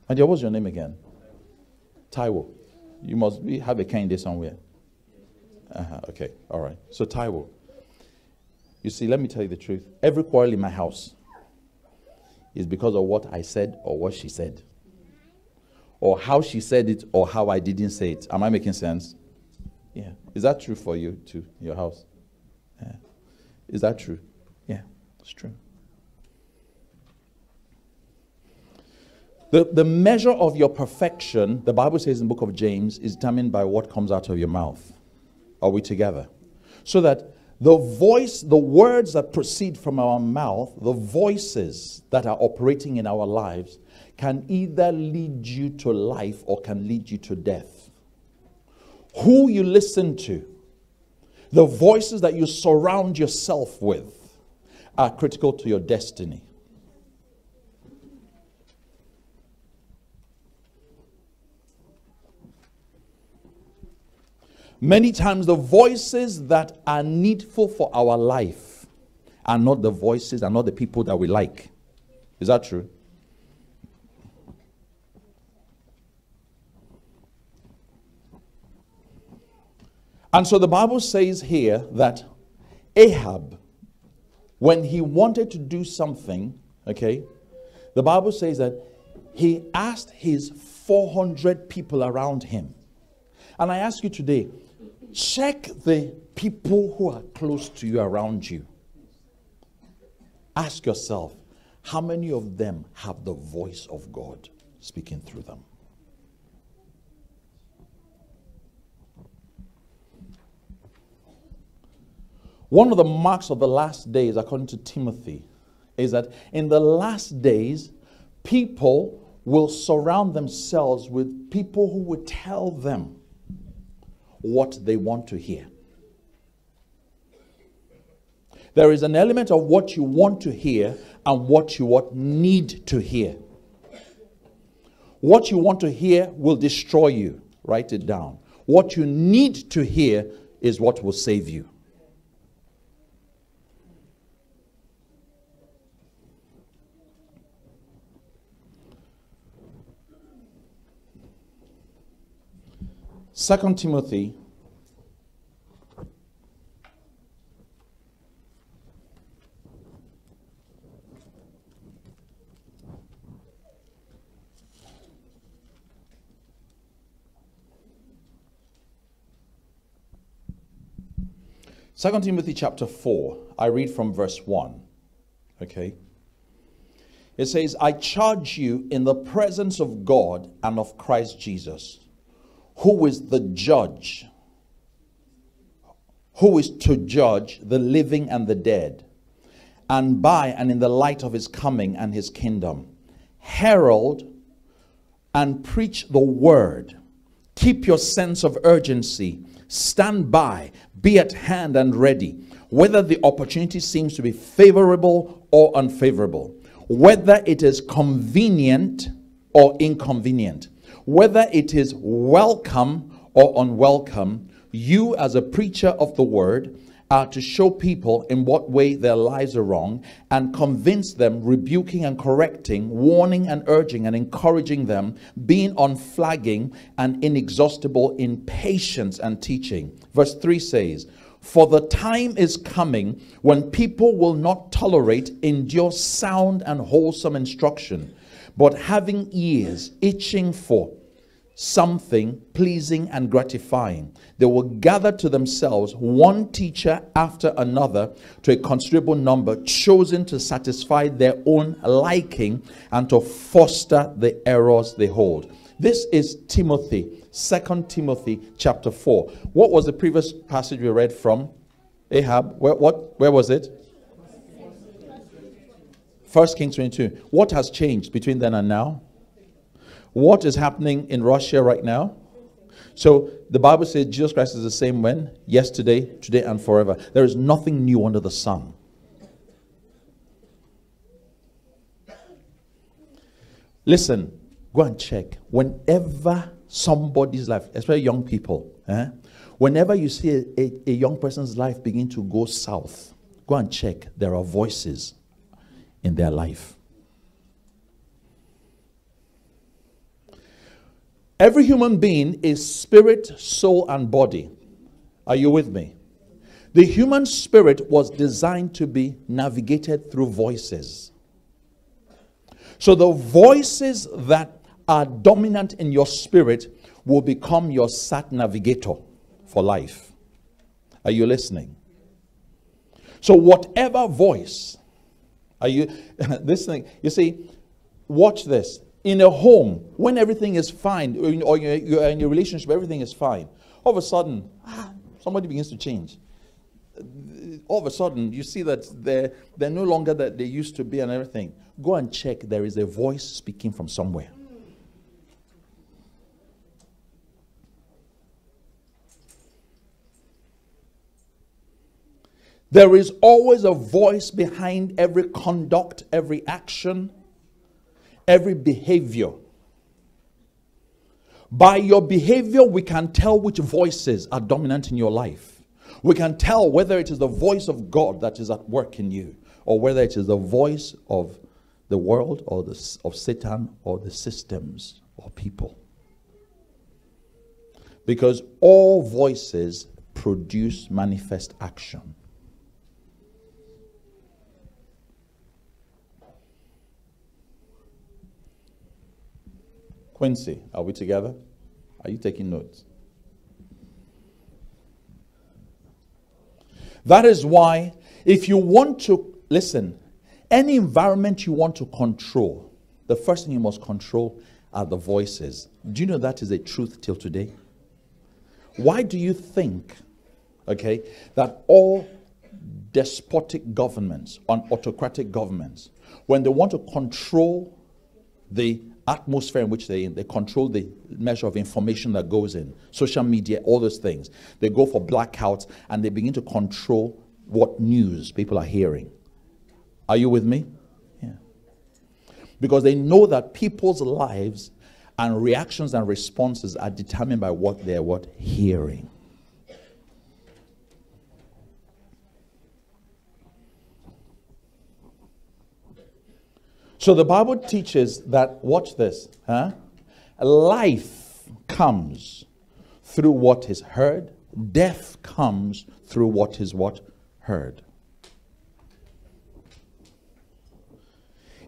And what's your name again? Taiwo. You must be, have a Kehinde somewhere. Uh-huh, okay, all right. So Taiwo. You see, let me tell you the truth. Every quarrel in my house is because of what I said or what she said. Or how she said it or how I didn't say it. Am I making sense? Yeah. Is that true for you too, your house? Yeah. Is that true? Yeah, it's true. The, the measure of your perfection, the Bible says in the book of James, is determined by what comes out of your mouth. Are we together? So that the voice, the words that proceed from our mouth, the voices that are operating in our lives, can either lead you to life or can lead you to death. Who you listen to, the voices that you surround yourself with, are critical to your destiny. Many times, the voices that are needful for our life are not the voices, are not the people that we like. Is that true? And so the Bible says here that Ahab, when he wanted to do something, okay, the Bible says that he asked his 400 people around him. And I ask you today, check the people who are close to you around you. Ask yourself, how many of them have the voice of God speaking through them? One of the marks of the last days, according to Timothy, is that in the last days, people will surround themselves with people who will tell them what they want to hear. There is an element of what you want to hear and what you what need to hear. What you want to hear will destroy you. Write it down. What you need to hear is what will save you. Second Timothy Second Timothy chapter 4, I read from verse 1. Okay. It says, I charge you in the presence of God and of Christ Jesus who is the judge, who is to judge the living and the dead, and by and in the light of his coming and his kingdom. Herald and preach the word. Keep your sense of urgency. Stand by. Be at hand and ready, whether the opportunity seems to be favorable or unfavorable, whether it is convenient or inconvenient whether it is welcome or unwelcome, you as a preacher of the word are to show people in what way their lives are wrong and convince them, rebuking and correcting, warning and urging and encouraging them, being unflagging and inexhaustible in patience and teaching. Verse 3 says, For the time is coming when people will not tolerate, endure sound and wholesome instruction but having ears itching for something pleasing and gratifying. They will gather to themselves one teacher after another to a considerable number, chosen to satisfy their own liking and to foster the errors they hold. This is Timothy, Second Timothy chapter 4. What was the previous passage we read from? Ahab. Where, what, where was it? First Kings 22. What has changed between then and now? What is happening in Russia right now? So the Bible says Jesus Christ is the same when? Yesterday, today, and forever. There is nothing new under the sun. Listen, go and check. Whenever somebody's life, especially young people, eh, whenever you see a, a, a young person's life begin to go south, go and check. There are voices in their life. Every human being is spirit, soul, and body. Are you with me? The human spirit was designed to be navigated through voices. So the voices that are dominant in your spirit will become your sat navigator for life. Are you listening? So whatever voice are you this thing? You see, watch this. In a home, when everything is fine, or you're in your relationship, everything is fine. All of a sudden, somebody begins to change. All of a sudden, you see that they're, they're no longer that they used to be and everything. Go and check. There is a voice speaking from somewhere. There is always a voice behind every conduct, every action, every behavior. By your behavior, we can tell which voices are dominant in your life. We can tell whether it is the voice of God that is at work in you, or whether it is the voice of the world, or the, of Satan, or the systems, or people. Because all voices produce manifest action. Quincy, are we together? Are you taking notes? That is why, if you want to, listen, any environment you want to control, the first thing you must control are the voices. Do you know that is a truth till today? Why do you think, okay, that all despotic governments, on autocratic governments, when they want to control the atmosphere in which they in. They control the measure of information that goes in, social media, all those things. They go for blackouts and they begin to control what news people are hearing. Are you with me? Yeah. Because they know that people's lives and reactions and responses are determined by what they're what hearing. So the Bible teaches that, watch this, huh? Life comes through what is heard, death comes through what is what? Heard.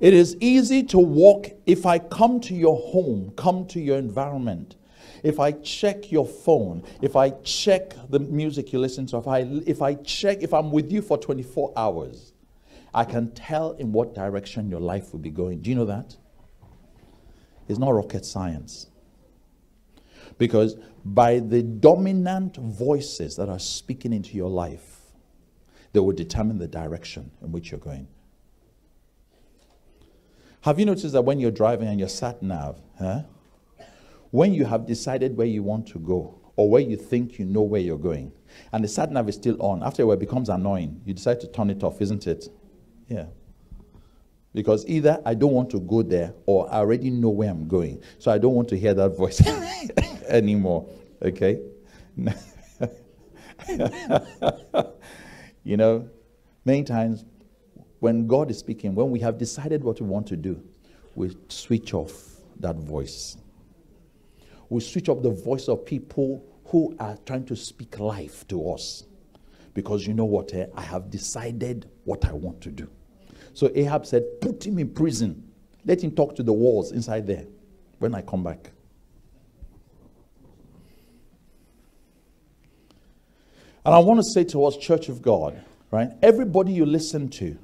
It is easy to walk if I come to your home, come to your environment. If I check your phone, if I check the music you listen to, if I, if I check, if I'm with you for 24 hours, I can tell in what direction your life will be going. Do you know that? It's not rocket science. Because by the dominant voices that are speaking into your life, they will determine the direction in which you're going. Have you noticed that when you're driving and you're sat nav, huh? when you have decided where you want to go or where you think you know where you're going, and the sat nav is still on, after a while it becomes annoying, you decide to turn it off, isn't it? Yeah. Because either I don't want to go there or I already know where I'm going. So I don't want to hear that voice anymore. Okay? you know, many times when God is speaking, when we have decided what we want to do, we switch off that voice. We switch off the voice of people who are trying to speak life to us. Because you know what? Eh? I have decided what I want to do. So Ahab said, Put him in prison. Let him talk to the walls inside there when I come back. And I want to say to us, Church of God, right? Everybody you listen to,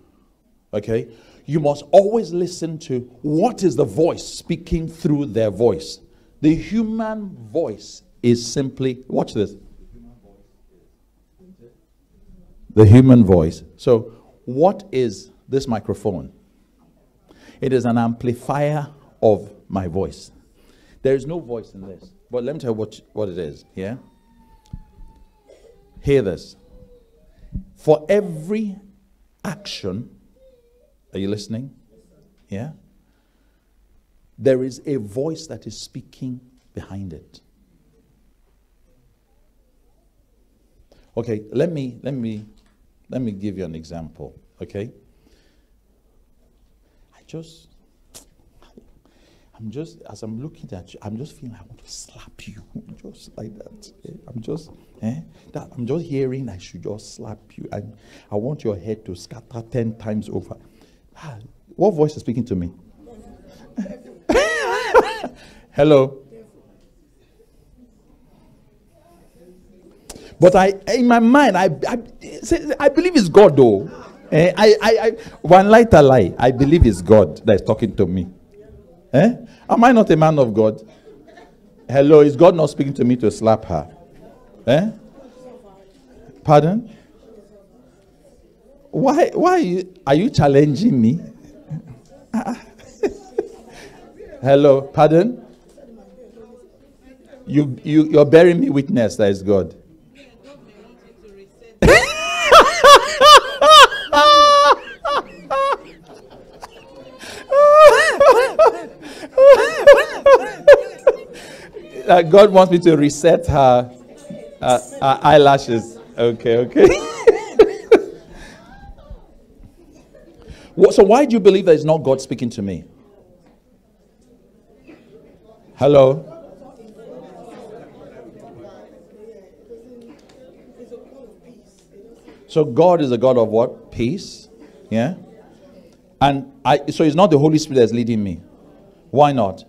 okay, you must always listen to what is the voice speaking through their voice. The human voice is simply, watch this. The human voice. So, what is this microphone. It is an amplifier of my voice. There is no voice in this. But let me tell you what, what it is. Yeah? Hear this. For every action, are you listening? Yeah? There is a voice that is speaking behind it. Okay, let me let me let me give you an example, okay? Just I'm just as I'm looking at you, I'm just feeling I want to slap you. Just like that. eh? I'm just eh? that I'm just hearing I should just slap you. I I want your head to scatter ten times over. Ah, What voice is speaking to me? Hello. But I, in my mind, I, I, I believe it's God, though. Eh, I, I, I, one light a lie. I believe it's God that is talking to me. Eh? Am I not a man of God? Hello, is God not speaking to me to slap her? Eh? Pardon? Why? Why are you, are you challenging me? Hello, pardon? You, you, you're bearing me witness that is God. Uh, God wants me to reset her, uh, her eyelashes. Okay, okay. So, why do you believe that it's not God speaking to me? Hello? So, God is a God of what? Peace. Yeah? And I, so it's not the Holy Spirit that's leading me. Why not?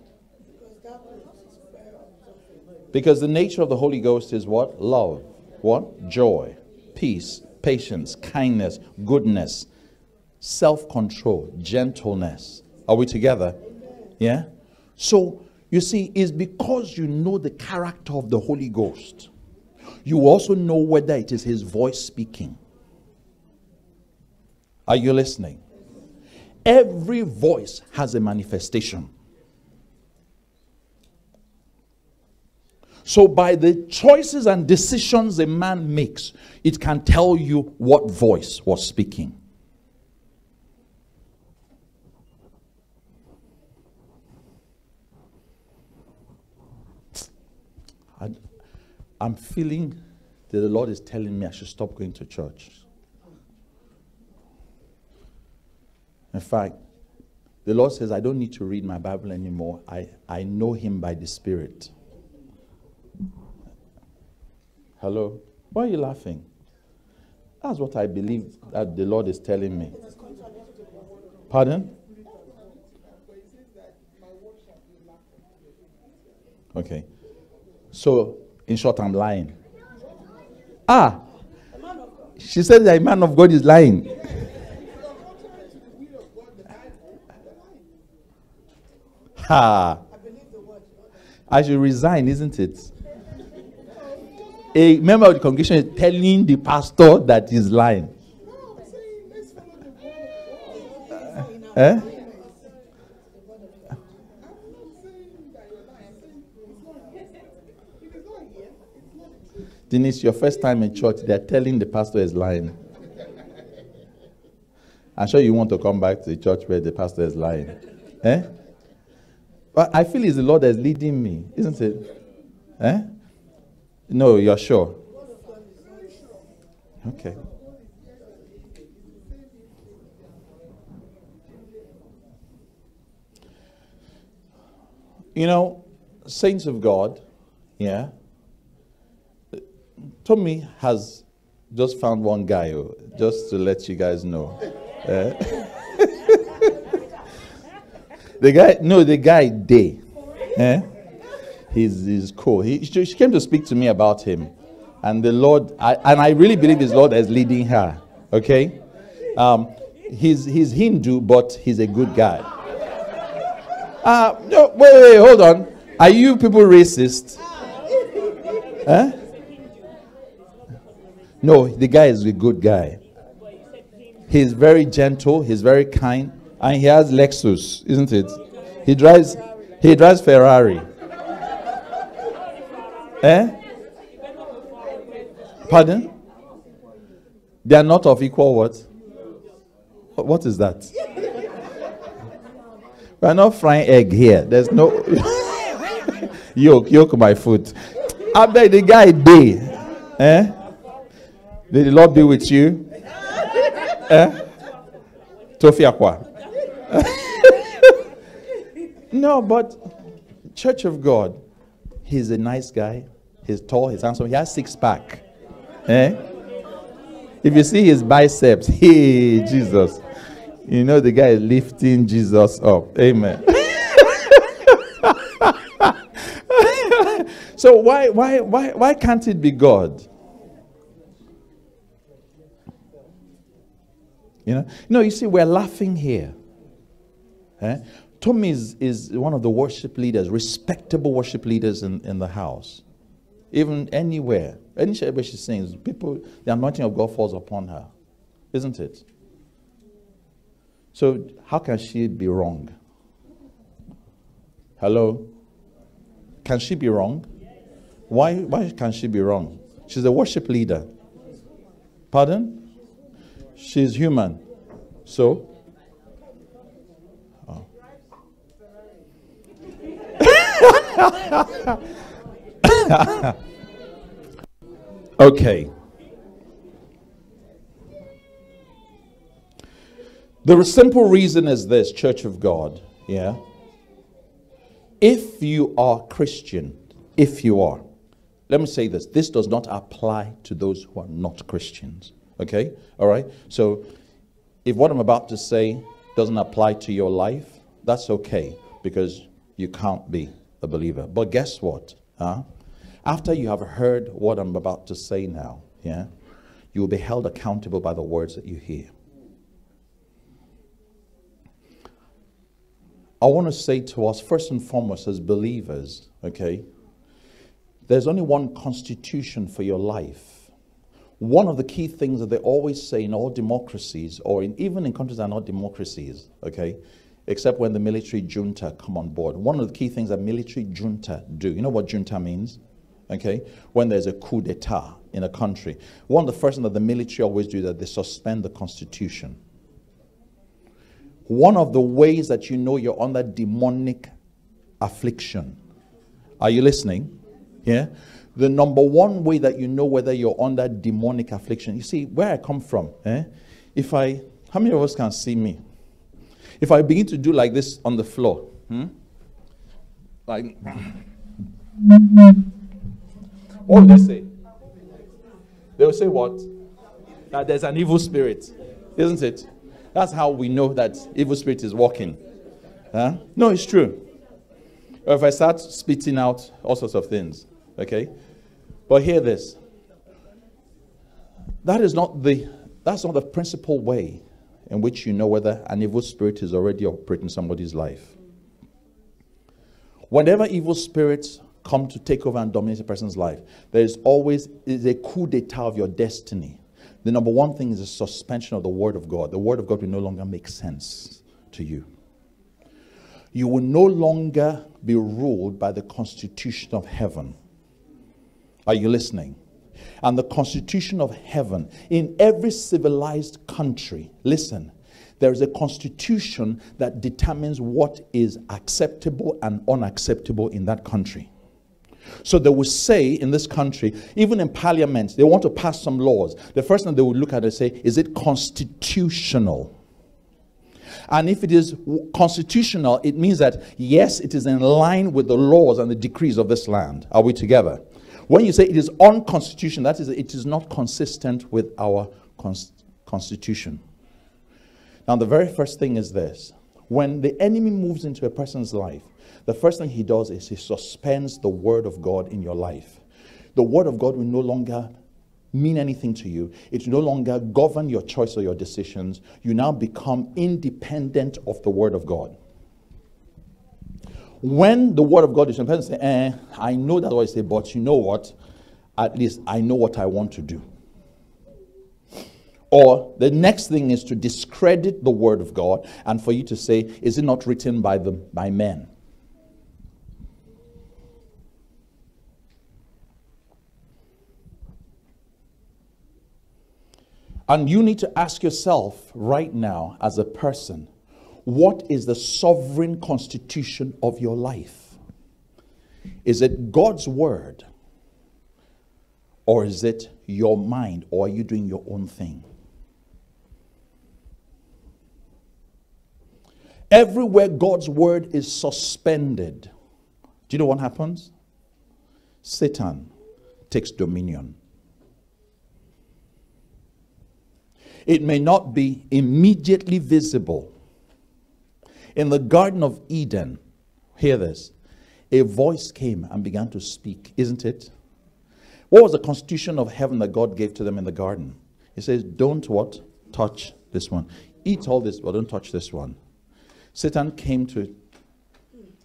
Because the nature of the Holy Ghost is what? Love. What? Joy, peace, patience, kindness, goodness, self control, gentleness. Are we together? Yeah? So, you see, it's because you know the character of the Holy Ghost. You also know whether it is His voice speaking. Are you listening? Every voice has a manifestation. So, by the choices and decisions a man makes, it can tell you what voice was speaking. I, am feeling that the Lord is telling me I should stop going to church. In fact, the Lord says I don't need to read my Bible anymore. I, I know Him by the Spirit. Hello? Why are you laughing? That's what I believe that the Lord is telling me. Pardon? Okay. So, in short, I'm lying. Ah! She said that a man of God is lying. Ha! I should resign, isn't it? A member of the congregation is telling the pastor that he's lying. Eh? Denise, your first time in church, they're telling the pastor is lying. I'm sure you want to come back to the church where the pastor is lying. Eh? But I feel it's the Lord that's leading me, isn't it? Eh? No, you're sure. Okay. You know, saints of God, yeah. Tommy has just found one guy, oh, just to let you guys know. Eh? the guy, no, the guy, Day. Eh? He's, he's cool. He, she came to speak to me about him. And the Lord, I, and I really believe his Lord is leading her. Okay? Um, he's, he's Hindu, but he's a good guy. Uh, no, wait, wait, hold on. Are you people racist? Huh? No, the guy is a good guy. He's very gentle, he's very kind, and he has Lexus, isn't it? He drives he drives Ferrari. Eh? Pardon? They are not of equal what? What is that? We are not frying egg here. There's no yoke, yoke my foot. I the guy day. Eh? Did the Lord be with you? eh? Tofiakwa. no, but Church of God, he's a nice guy. He's tall, he's handsome. He has six pack. Eh? If you see his biceps, hey, Jesus. You know the guy is lifting Jesus up. Amen. so why why why why can't it be God? You know, no, you see, we're laughing here. Eh? Tommy is, is one of the worship leaders, respectable worship leaders in, in the house. Even anywhere. Any church she sings, people, the anointing of God falls upon her. Isn't it? So, how can she be wrong? Hello? Can she be wrong? Why, why can she be wrong? She's a worship leader. Pardon? She's human. So? Oh. okay. The simple reason is this, Church of God, yeah? If you are Christian, if you are, let me say this this does not apply to those who are not Christians. Okay? All right? So, if what I'm about to say doesn't apply to your life, that's okay because you can't be a believer. But guess what? Huh? After you have heard what I'm about to say now, yeah, you will be held accountable by the words that you hear. I want to say to us, first and foremost, as believers, okay, there's only one constitution for your life. One of the key things that they always say in all democracies, or in, even in countries that are not democracies, okay, except when the military junta come on board. One of the key things that military junta do, you know what junta means? Okay, when there's a coup d'etat in a country, one of the first things that the military always do is that they suspend the constitution. One of the ways that you know you're under demonic affliction. Are you listening? Yeah? The number one way that you know whether you're under demonic affliction. You see, where I come from, eh? If I, how many of us can see me? If I begin to do like this on the floor, hmm? like, what would they say? They will say what? That there's an evil spirit, isn't it? That's how we know that evil spirit is walking. Huh? No, it's true. Or if I start spitting out all sorts of things, okay? But hear this. That is not the that's not the principal way in which you know whether an evil spirit is already operating somebody's life. Whenever evil spirits come to take over and dominate a person's life, there is always is a coup d'etat of your destiny. The number one thing is a suspension of the word of God. The word of God will no longer make sense to you. You will no longer be ruled by the constitution of heaven. Are you listening? And the constitution of heaven in every civilized country, listen, there is a constitution that determines what is acceptable and unacceptable in that country. So they will say in this country, even in parliament, they want to pass some laws. The first thing they will look at and say, is it constitutional? And if it is constitutional, it means that yes, it is in line with the laws and the decrees of this land. Are we together? When you say it is unconstitutional, that is, it is not consistent with our const- constitution. Now, the very first thing is this when the enemy moves into a person's life, the first thing he does is he suspends the word of God in your life. The word of God will no longer mean anything to you. It will no longer govern your choice or your decisions. You now become independent of the word of God. When the word of God is, person say, eh, I know that what I say, but you know what? At least I know what I want to do. Or the next thing is to discredit the word of God and for you to say, is it not written by the by men? And you need to ask yourself right now, as a person, what is the sovereign constitution of your life? Is it God's word? Or is it your mind? Or are you doing your own thing? Everywhere God's word is suspended, do you know what happens? Satan takes dominion. It may not be immediately visible. In the Garden of Eden, hear this, a voice came and began to speak, isn't it? What was the constitution of heaven that God gave to them in the garden? He says, Don't what? Touch this one. Eat all this, but don't touch this one. Satan came to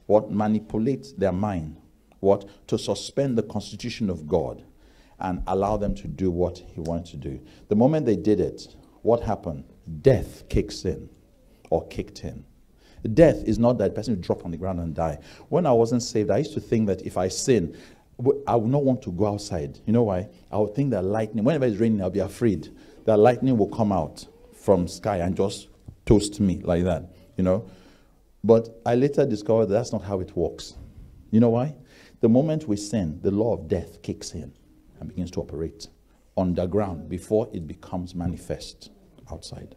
what? Manipulate their mind. What? To suspend the constitution of God and allow them to do what he wanted to do. The moment they did it, what happened? Death kicks in or kicked in. Death is not that person who drop on the ground and die. When I wasn't saved, I used to think that if I sin, I would not want to go outside. You know why? I would think that lightning, whenever it's raining, I'll be afraid that lightning will come out from sky and just toast me like that, you know. But I later discovered that that's not how it works. You know why? The moment we sin, the law of death kicks in and begins to operate underground before it becomes manifest outside.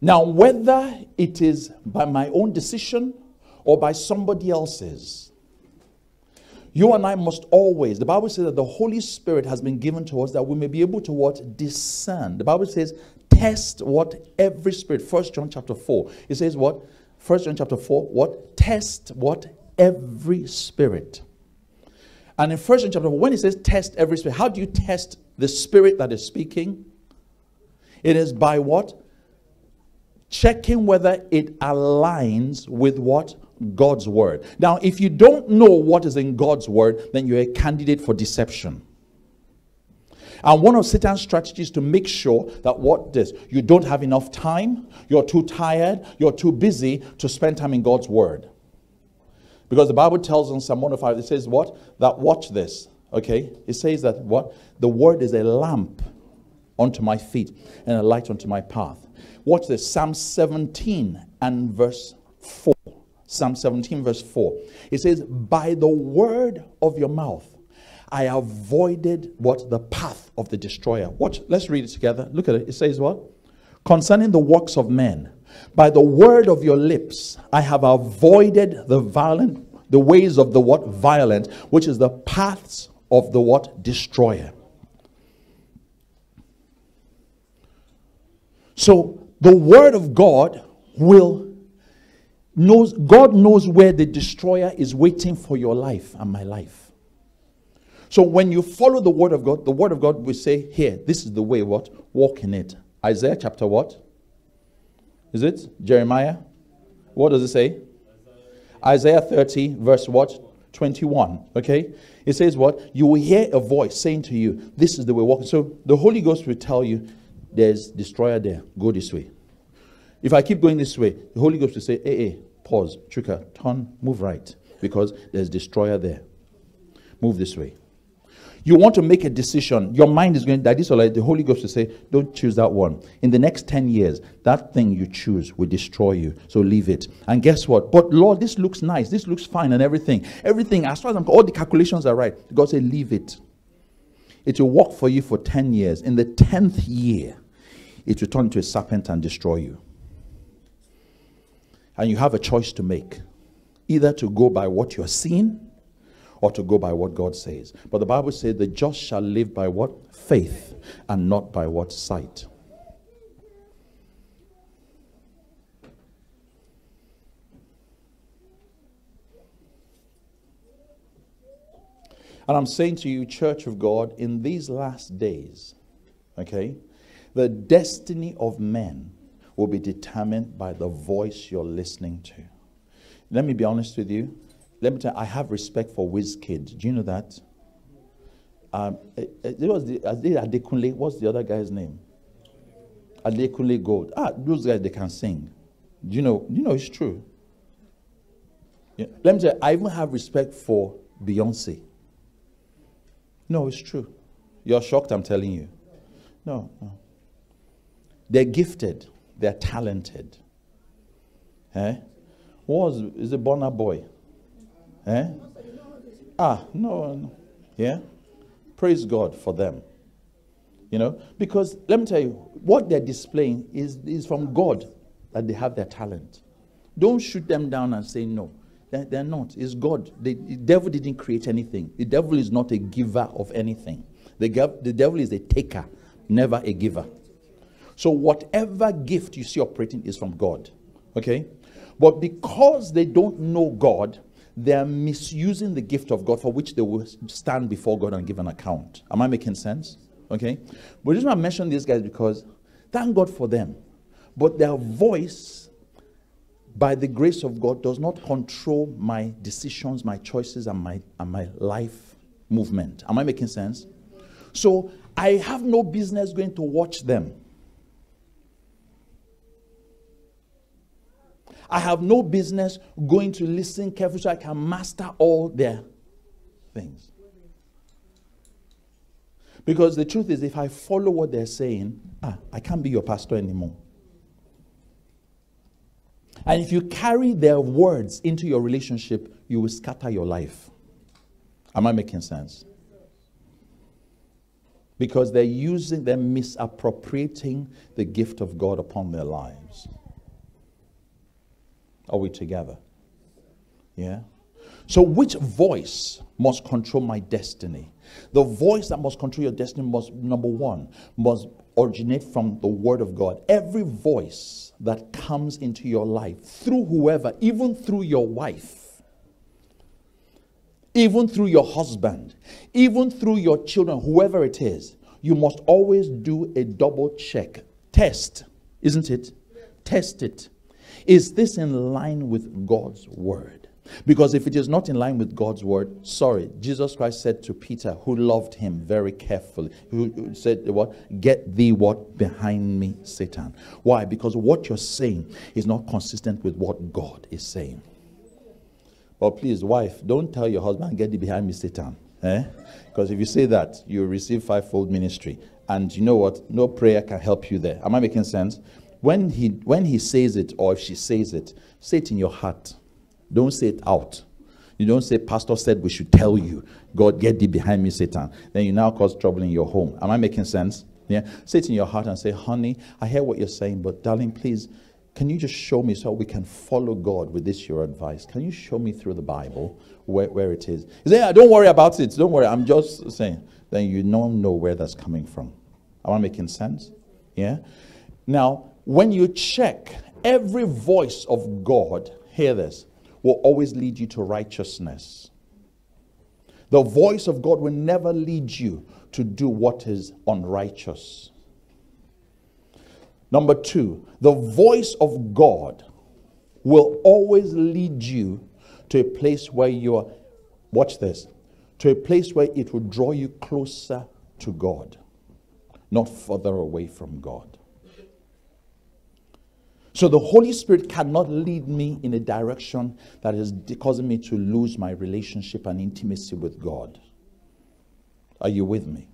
Now, whether it is by my own decision or by somebody else's, you and I must always, the Bible says that the Holy Spirit has been given to us that we may be able to what? Discern. The Bible says, test what every spirit. First John chapter 4. It says what? First John chapter 4, what? Test what? Every spirit. And in First John chapter 4, when it says test every spirit, how do you test the spirit that is speaking? It is by what? Checking whether it aligns with what? God's word. Now, if you don't know what is in God's word, then you're a candidate for deception. And one of Satan's strategies to make sure that what this, you don't have enough time, you're too tired, you're too busy to spend time in God's word. Because the Bible tells in Psalm 105, it says what? That watch this. Okay? It says that what? The word is a lamp unto my feet and a light unto my path. Watch this. Psalm 17 and verse 4. Psalm 17, verse 4. It says, By the word of your mouth I avoided what? The path of the destroyer. Watch, let's read it together. Look at it. It says what? Concerning the works of men, by the word of your lips, I have avoided the violent, the ways of the what? Violent, which is the paths of the what? Destroyer. So the word of God will knows God knows where the destroyer is waiting for your life and my life. So when you follow the word of God, the word of God will say, Here, this is the way, what? Walk in it. Isaiah chapter what? Is it? Jeremiah? What does it say? Isaiah 30, verse what? 21. Okay? It says what? You will hear a voice saying to you, This is the way walk. So the Holy Ghost will tell you, There's destroyer there. Go this way. If I keep going this way, the Holy Ghost will say, Hey, hey, pause, trigger, turn, move right. Because there's destroyer there. Move this way. You want to make a decision. Your mind is going, that this or like the Holy Ghost will say, don't choose that one. In the next 10 years, that thing you choose will destroy you. So leave it. And guess what? But Lord, this looks nice. This looks fine and everything. Everything, as far as I'm all the calculations are right. God said, leave it. It will work for you for 10 years. In the 10th year, it will turn into a serpent and destroy you. And you have a choice to make either to go by what you're seeing or to go by what God says. But the Bible says the just shall live by what? Faith and not by what? Sight. And I'm saying to you, Church of God, in these last days, okay, the destiny of men will be determined by the voice you're listening to. Let me be honest with you. Let me tell you, I have respect for Wizkid. Do you know that? Um, it, eh, it eh, was the, Adekunle, what's the other guy's name? Adekunle Gold. Ah, those guys, they can sing. Do you know? You know it's true. Yeah. Let me tell you, I even have respect for Beyonce. No, it's true. You're shocked, I'm telling you. No, no. They're gifted, they're talented. Eh? What was is a Burna Boy? Eh? Ah, no, no. Yeah? Praise God for them. You know, because let me tell you, what they're displaying is, is from God that they have their talent. Don't shoot them down and say no. They're, they're not. It's God. The, the devil didn't create anything. The devil is not a giver of anything. The, the devil is a taker, never a giver. So whatever gift you see operating is from God. Okay? But because they don't know God, they're misusing the gift of God for which they will stand before God and give an account. Am I making sense? Okay? But just want to mention these guys because thank God for them. But their voice, by the grace of God, does not control my decisions, my choices, and my, and my life movement. Am I making sense? So I have no business going to watch them. I have no business going to listen carefully so I can master all their things. Because the truth is, if I follow what they're saying, ah, I can't be your pastor anymore. And if you carry their words into your relationship, you will scatter your life. Am I making sense? Because they're using, they're misappropriating the gift of God upon their lives. Are we together? Yeah? So, which voice must control my destiny? The voice that must control your destiny must, number one, must originate from the Word of God. Every voice that comes into your life through whoever, even through your wife, even through your husband, even through your children, whoever it is, you must always do a double check. Test, isn't it? Test it. Is this in line with God's word? Because if it is not in line with God's word, sorry, Jesus Christ said to Peter, who loved him very carefully, who said, What? Get thee what behind me, Satan. Why? Because what you're saying is not consistent with what God is saying. But please, wife, don't tell your husband, Get thee behind me, Satan. Eh? Because if you say that, you receive fivefold ministry. And you know what? No prayer can help you there. Am I making sense? When he when he says it or if she says it, say it in your heart. Don't say it out. You don't say, Pastor said we should tell you, God, get thee behind me, Satan. Then you now cause trouble in your home. Am I making sense? Yeah. Say it in your heart and say, honey, I hear what you're saying, but darling, please, can you just show me so we can follow God with this your advice? Can you show me through the Bible where, where it is? You say, yeah, don't worry about it. Don't worry. I'm just saying. Then you don't know where that's coming from. Am I making sense? Yeah. Now, when you check every voice of God, hear this will always lead you to righteousness. The voice of God will never lead you to do what is unrighteous. Number two, the voice of God will always lead you to a place where you're, watch this, to a place where it will draw you closer to God, not further away from God. So the Holy Spirit cannot lead me in a direction that is causing me to lose my relationship and intimacy with God. Are you with me?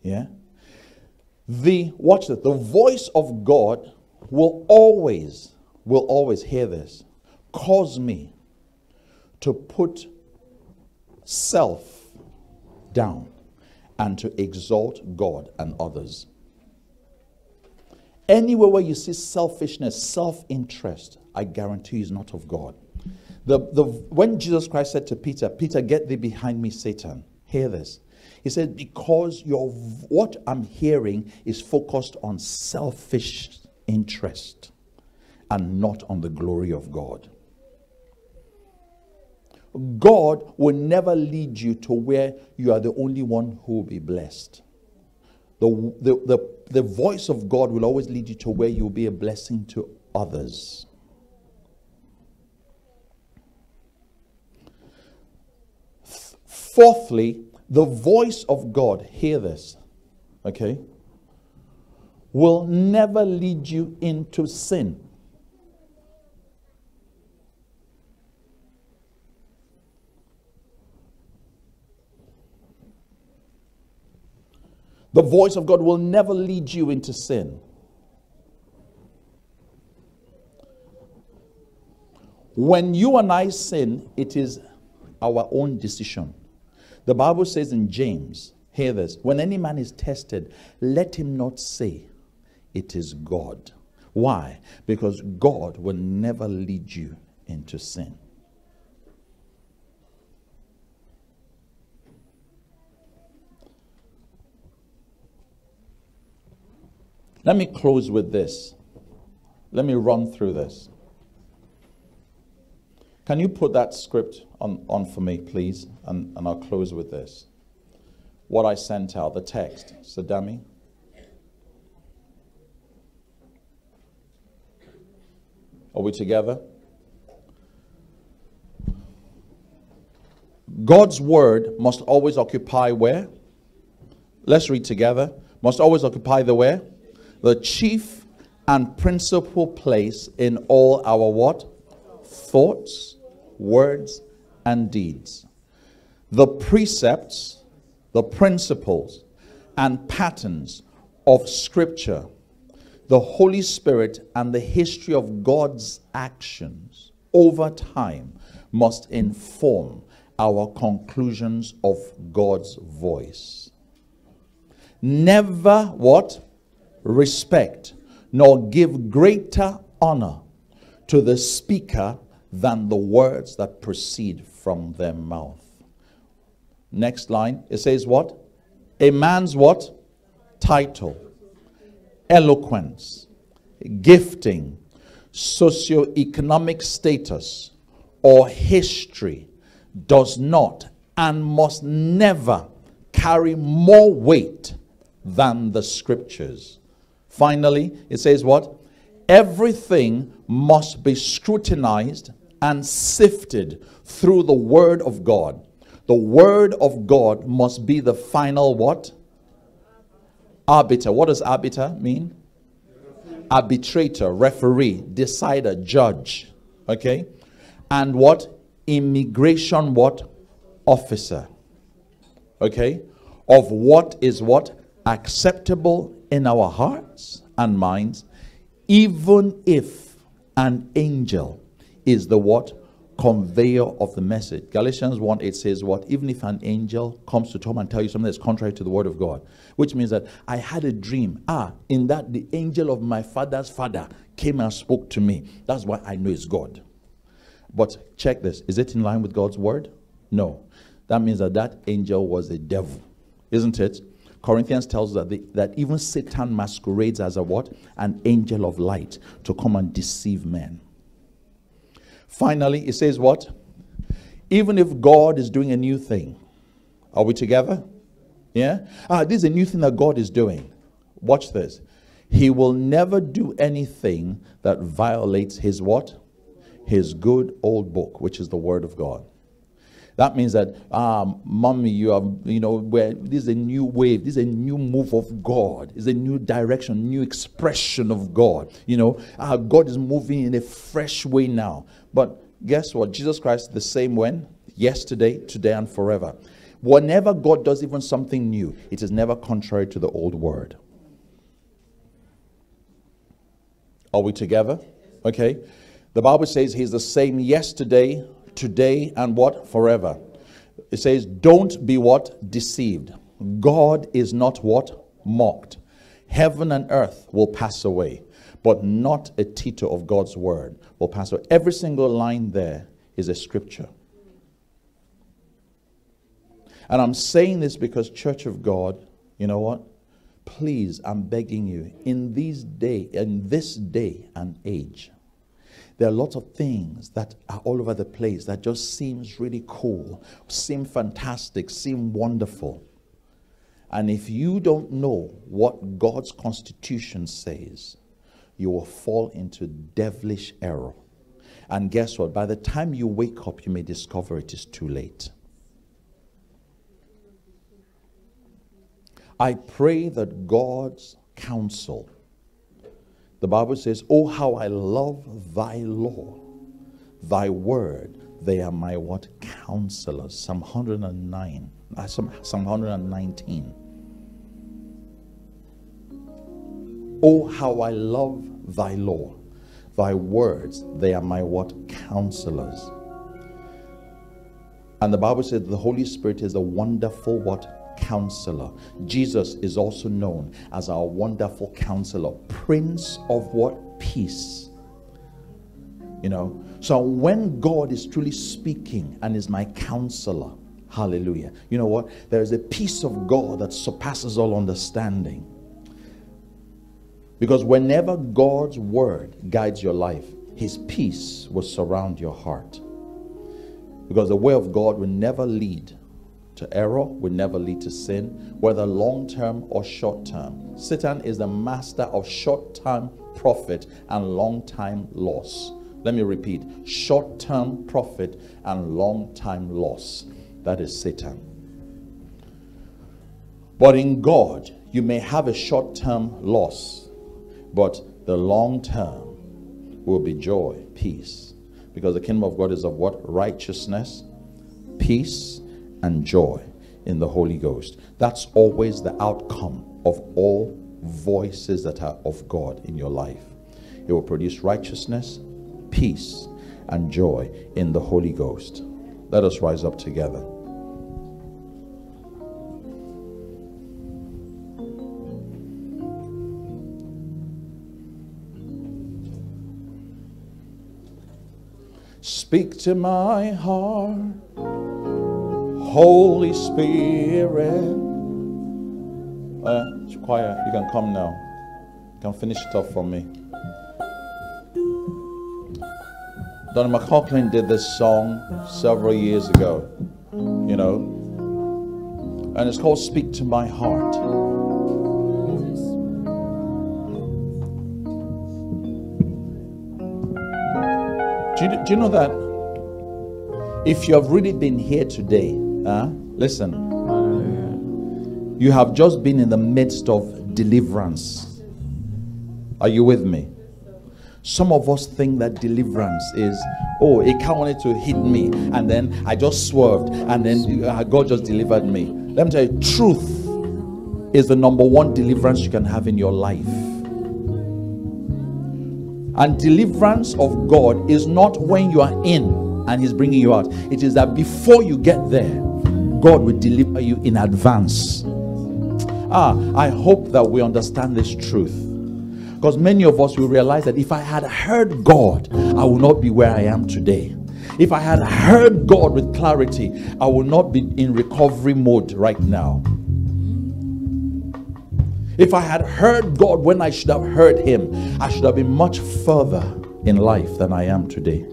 Yeah? The watch that the voice of God will always, will always hear this, cause me to put self down and to exalt God and others. Anywhere where you see selfishness, self interest, I guarantee is not of God. The, the, when Jesus Christ said to Peter, Peter, get thee behind me, Satan, hear this. He said, because your, what I'm hearing is focused on selfish interest and not on the glory of God. God will never lead you to where you are the only one who will be blessed. The, the, the, the voice of God will always lead you to where you'll be a blessing to others. Fourthly, the voice of God, hear this, okay, will never lead you into sin. The voice of God will never lead you into sin. When you and I sin, it is our own decision. The Bible says in James, hear this when any man is tested, let him not say, It is God. Why? Because God will never lead you into sin. Let me close with this. Let me run through this. Can you put that script on, on for me, please? And, and I'll close with this. What I sent out, the text. Sadami. Are we together? God's word must always occupy where? Let's read together. Must always occupy the where? The chief and principal place in all our what? Thoughts, words, and deeds. The precepts, the principles, and patterns of Scripture, the Holy Spirit, and the history of God's actions over time must inform our conclusions of God's voice. Never what? Respect, nor give greater honor to the speaker than the words that proceed from their mouth. Next line, it says what? A man's what? Title, eloquence, gifting, socioeconomic status, or history does not and must never carry more weight than the scriptures. Finally, it says what? Everything must be scrutinized and sifted through the Word of God. The Word of God must be the final what? Arbiter. What does arbiter mean? Arbitrator, referee, decider, judge. Okay? And what? Immigration what? Officer. Okay? Of what is what? Acceptable in our hearts and minds, even if an angel is the what? Conveyor of the message. Galatians 1 it says what? Even if an angel comes to Tom and tell you something that's contrary to the word of God, which means that I had a dream. Ah, in that the angel of my father's father came and spoke to me. That's why I know it's God. But check this is it in line with God's word? No. That means that that angel was a devil, isn't it? Corinthians tells us that, the, that even Satan masquerades as a what? An angel of light to come and deceive men. Finally, it says what? Even if God is doing a new thing, are we together? Yeah? Ah, this is a new thing that God is doing. Watch this. He will never do anything that violates his what? His good old book, which is the Word of God. That means that, um, mommy, you are, you know, where this is a new wave, this is a new move of God, it's a new direction, new expression of God. You know, uh, God is moving in a fresh way now. But guess what? Jesus Christ, the same when? Yesterday, today, and forever. Whenever God does even something new, it is never contrary to the old word. Are we together? Okay. The Bible says he's the same yesterday, today, and what? Forever. It says, don't be what? Deceived. God is not what? Mocked. Heaven and earth will pass away, but not a tittle of God's word will pass away. Every single line there is a scripture. And I'm saying this because, Church of God, you know what? Please, I'm begging you, in these day, in this day and age, there are lots of things that are all over the place that just seems really cool, seem fantastic, seem wonderful. And if you don't know what God's constitution says, you will fall into devilish error. And guess what? By the time you wake up, you may discover it is too late. I pray that God's counsel, the Bible says, Oh, how I love thy law, thy word, they are my what? Counselors. Psalm 109, uh, Psalm 119. Oh, how I love thy law. Thy words, they are my what? Counselors. And the Bible says the Holy Spirit is a wonderful what? Counselor. Jesus is also known as our wonderful counselor, Prince of what? Peace. You know, so when God is truly speaking and is my counselor, hallelujah, you know what? There is a peace of God that surpasses all understanding. Because whenever God's word guides your life, his peace will surround your heart. Because the way of God will never lead to error, will never lead to sin, whether long term or short term. Satan is the master of short term profit and long time loss. Let me repeat short term profit and long time loss. That is Satan. But in God, you may have a short term loss, but the long term will be joy, peace. Because the kingdom of God is of what? Righteousness, peace, and joy in the Holy Ghost. That's always the outcome of all voices that are of God in your life. It will produce righteousness, peace, and joy in the Holy Ghost. Let us rise up together. Speak to my heart, Holy Spirit. Uh, it's quiet. You can come now. You can finish it off for me. Donnie McClurkin did this song several years ago, you know, and it's called Speak to My Heart. Do you, do you know that if you have really been here today, listen, you have just been in the midst of deliverance. Are you with me? Some of us think that deliverance is, oh, it wanted to hit me, and then I just swerved, and then uh, God just delivered me. Let me tell you, truth is the number one deliverance you can have in your life. And deliverance of God is not when you are in and He's bringing you out, it is that before you get there, God will deliver you in advance. Ah, I hope that we understand this truth. Because many of us will realize that if I had heard God, I would not be where I am today. If I had heard God with clarity, I would not be in recovery mode right now. If I had heard God when I should have heard Him, I should have been much further in life than I am today.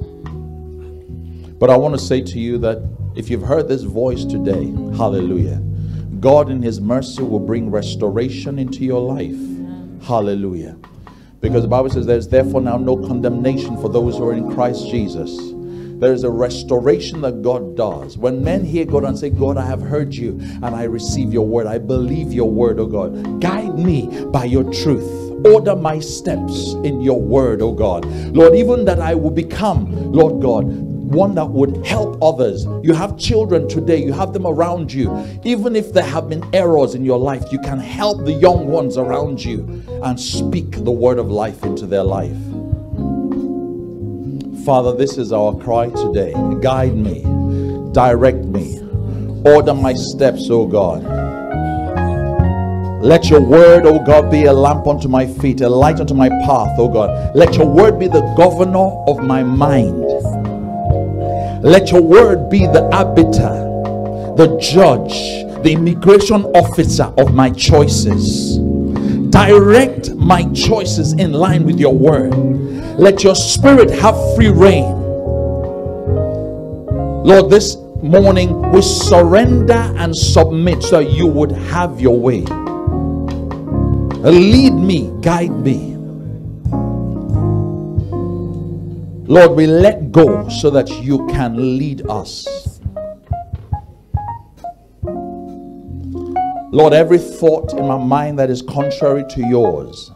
But I want to say to you that if you've heard this voice today, hallelujah, God in His mercy will bring restoration into your life. Hallelujah. Because the Bible says there's therefore now no condemnation for those who are in Christ Jesus. There is a restoration that God does. When men hear God and say, God, I have heard you and I receive your word, I believe your word, oh God. Guide me by your truth. Order my steps in your word, oh God. Lord, even that I will become, Lord God, one that would help others. You have children today, you have them around you. Even if there have been errors in your life, you can help the young ones around you and speak the word of life into their life. Father, this is our cry today. Guide me, direct me, order my steps, O God. Let your word, O God, be a lamp unto my feet, a light unto my path, O God. Let your word be the governor of my mind. Let your word be the arbiter, the judge, the immigration officer of my choices. Direct my choices in line with your word. Let your spirit have free reign. Lord, this morning we surrender and submit so you would have your way. Lead me, guide me. Lord, we let go so that you can lead us. Lord, every thought in my mind that is contrary to yours,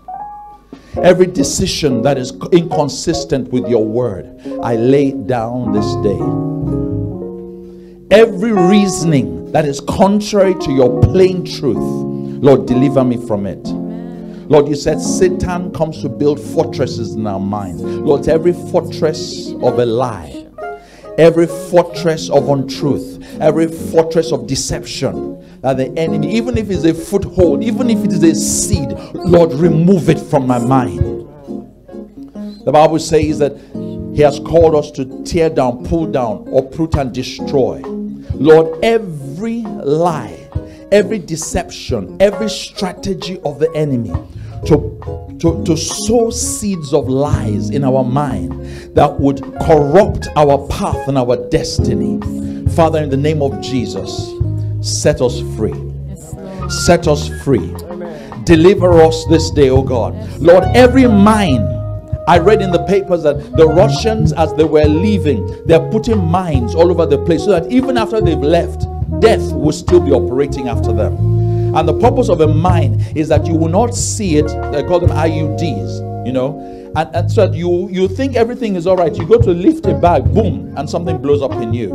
every decision that is inconsistent with your word, I lay down this day. Every reasoning that is contrary to your plain truth, Lord, deliver me from it. Lord, you said Satan comes to build fortresses in our minds. Lord, every fortress of a lie, every fortress of untruth, every fortress of deception that the enemy, even if it's a foothold, even if it is a seed, Lord, remove it from my mind. The Bible says that He has called us to tear down, pull down, uproot, and destroy. Lord, every lie, every deception, every strategy of the enemy to, to, to sow seeds of lies in our mind that would corrupt our path and our destiny. Father, in the name of Jesus, set us free. Set us free. Deliver us this day, oh God. Lord, every mind I read in the papers that the Russians, as they were leaving, they're putting mines all over the place so that even after they've left, death will still be operating after them. And the purpose of a mine is that you will not see it. They call them IUDs, you know. And, and so you you think everything is all right. You go to lift a bag, boom, and something blows up in you.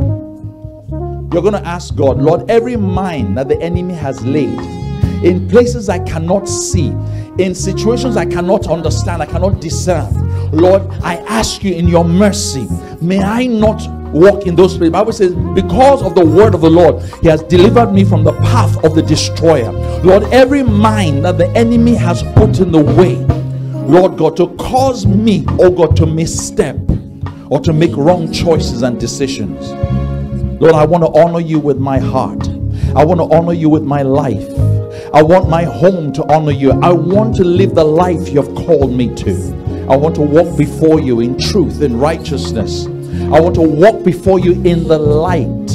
You're going to ask God, Lord, every mine that the enemy has laid in places I cannot see, in situations I cannot understand, I cannot discern. Lord, I ask you in your mercy, may I not walk in those places. Bible says, because of the word of the Lord, He has delivered me from the path of the destroyer. Lord, every mind that the enemy has put in the way, Lord God, to cause me, oh God, to misstep or to make wrong choices and decisions. Lord, I want to honor you with my heart. I want to honor you with my life. I want my home to honor you. I want to live the life you have called me to. I want to walk before you in truth in righteousness. I want to walk before you in the light.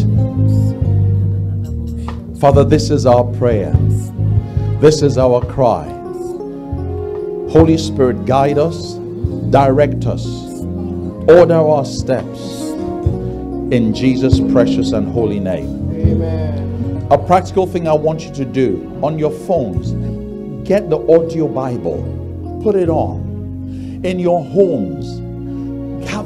Father, this is our prayer. This is our cry. Holy Spirit, guide us, direct us, order our steps in Jesus' precious and holy name.
Amen.
A practical thing I want you to do on your phones get the audio Bible, put it on in your homes.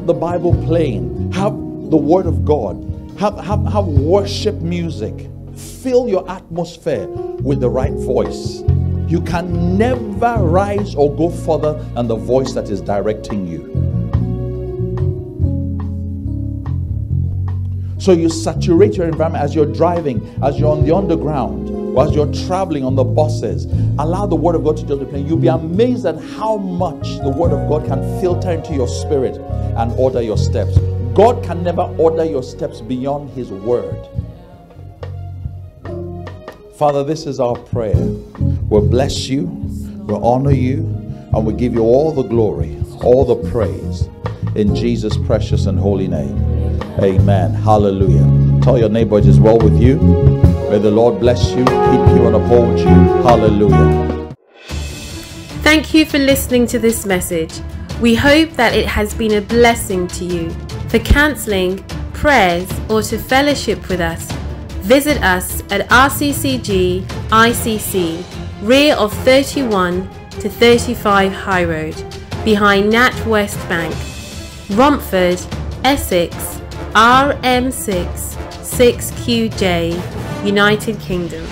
Have the Bible playing, have the Word of God, have, have, have worship music. Fill your atmosphere with the right voice. You can never rise or go further than the voice that is directing you. So you saturate your environment as you're driving, as you're on the underground, as you're traveling on the buses, allow the Word of God to just be playing. You'll be amazed at how much the Word of God can filter into your spirit and order your steps. God can never order your steps beyond His Word. Father, this is our prayer. We'll bless you, we'll honor you, and we give you all the glory, all the praise. In Jesus' precious and holy name. Amen. Hallelujah. Tell your neighbor it is well with you. May the Lord bless you, keep you, and uphold you. Hallelujah.
Thank you for listening to this message. We hope that it has been a blessing to you. For counseling, prayers, or to fellowship with us, visit us at RCCG ICC, rear of 31 to 35 High Road, behind NatWest Bank, Romford, Essex, RM6 6QJ, United Kingdom.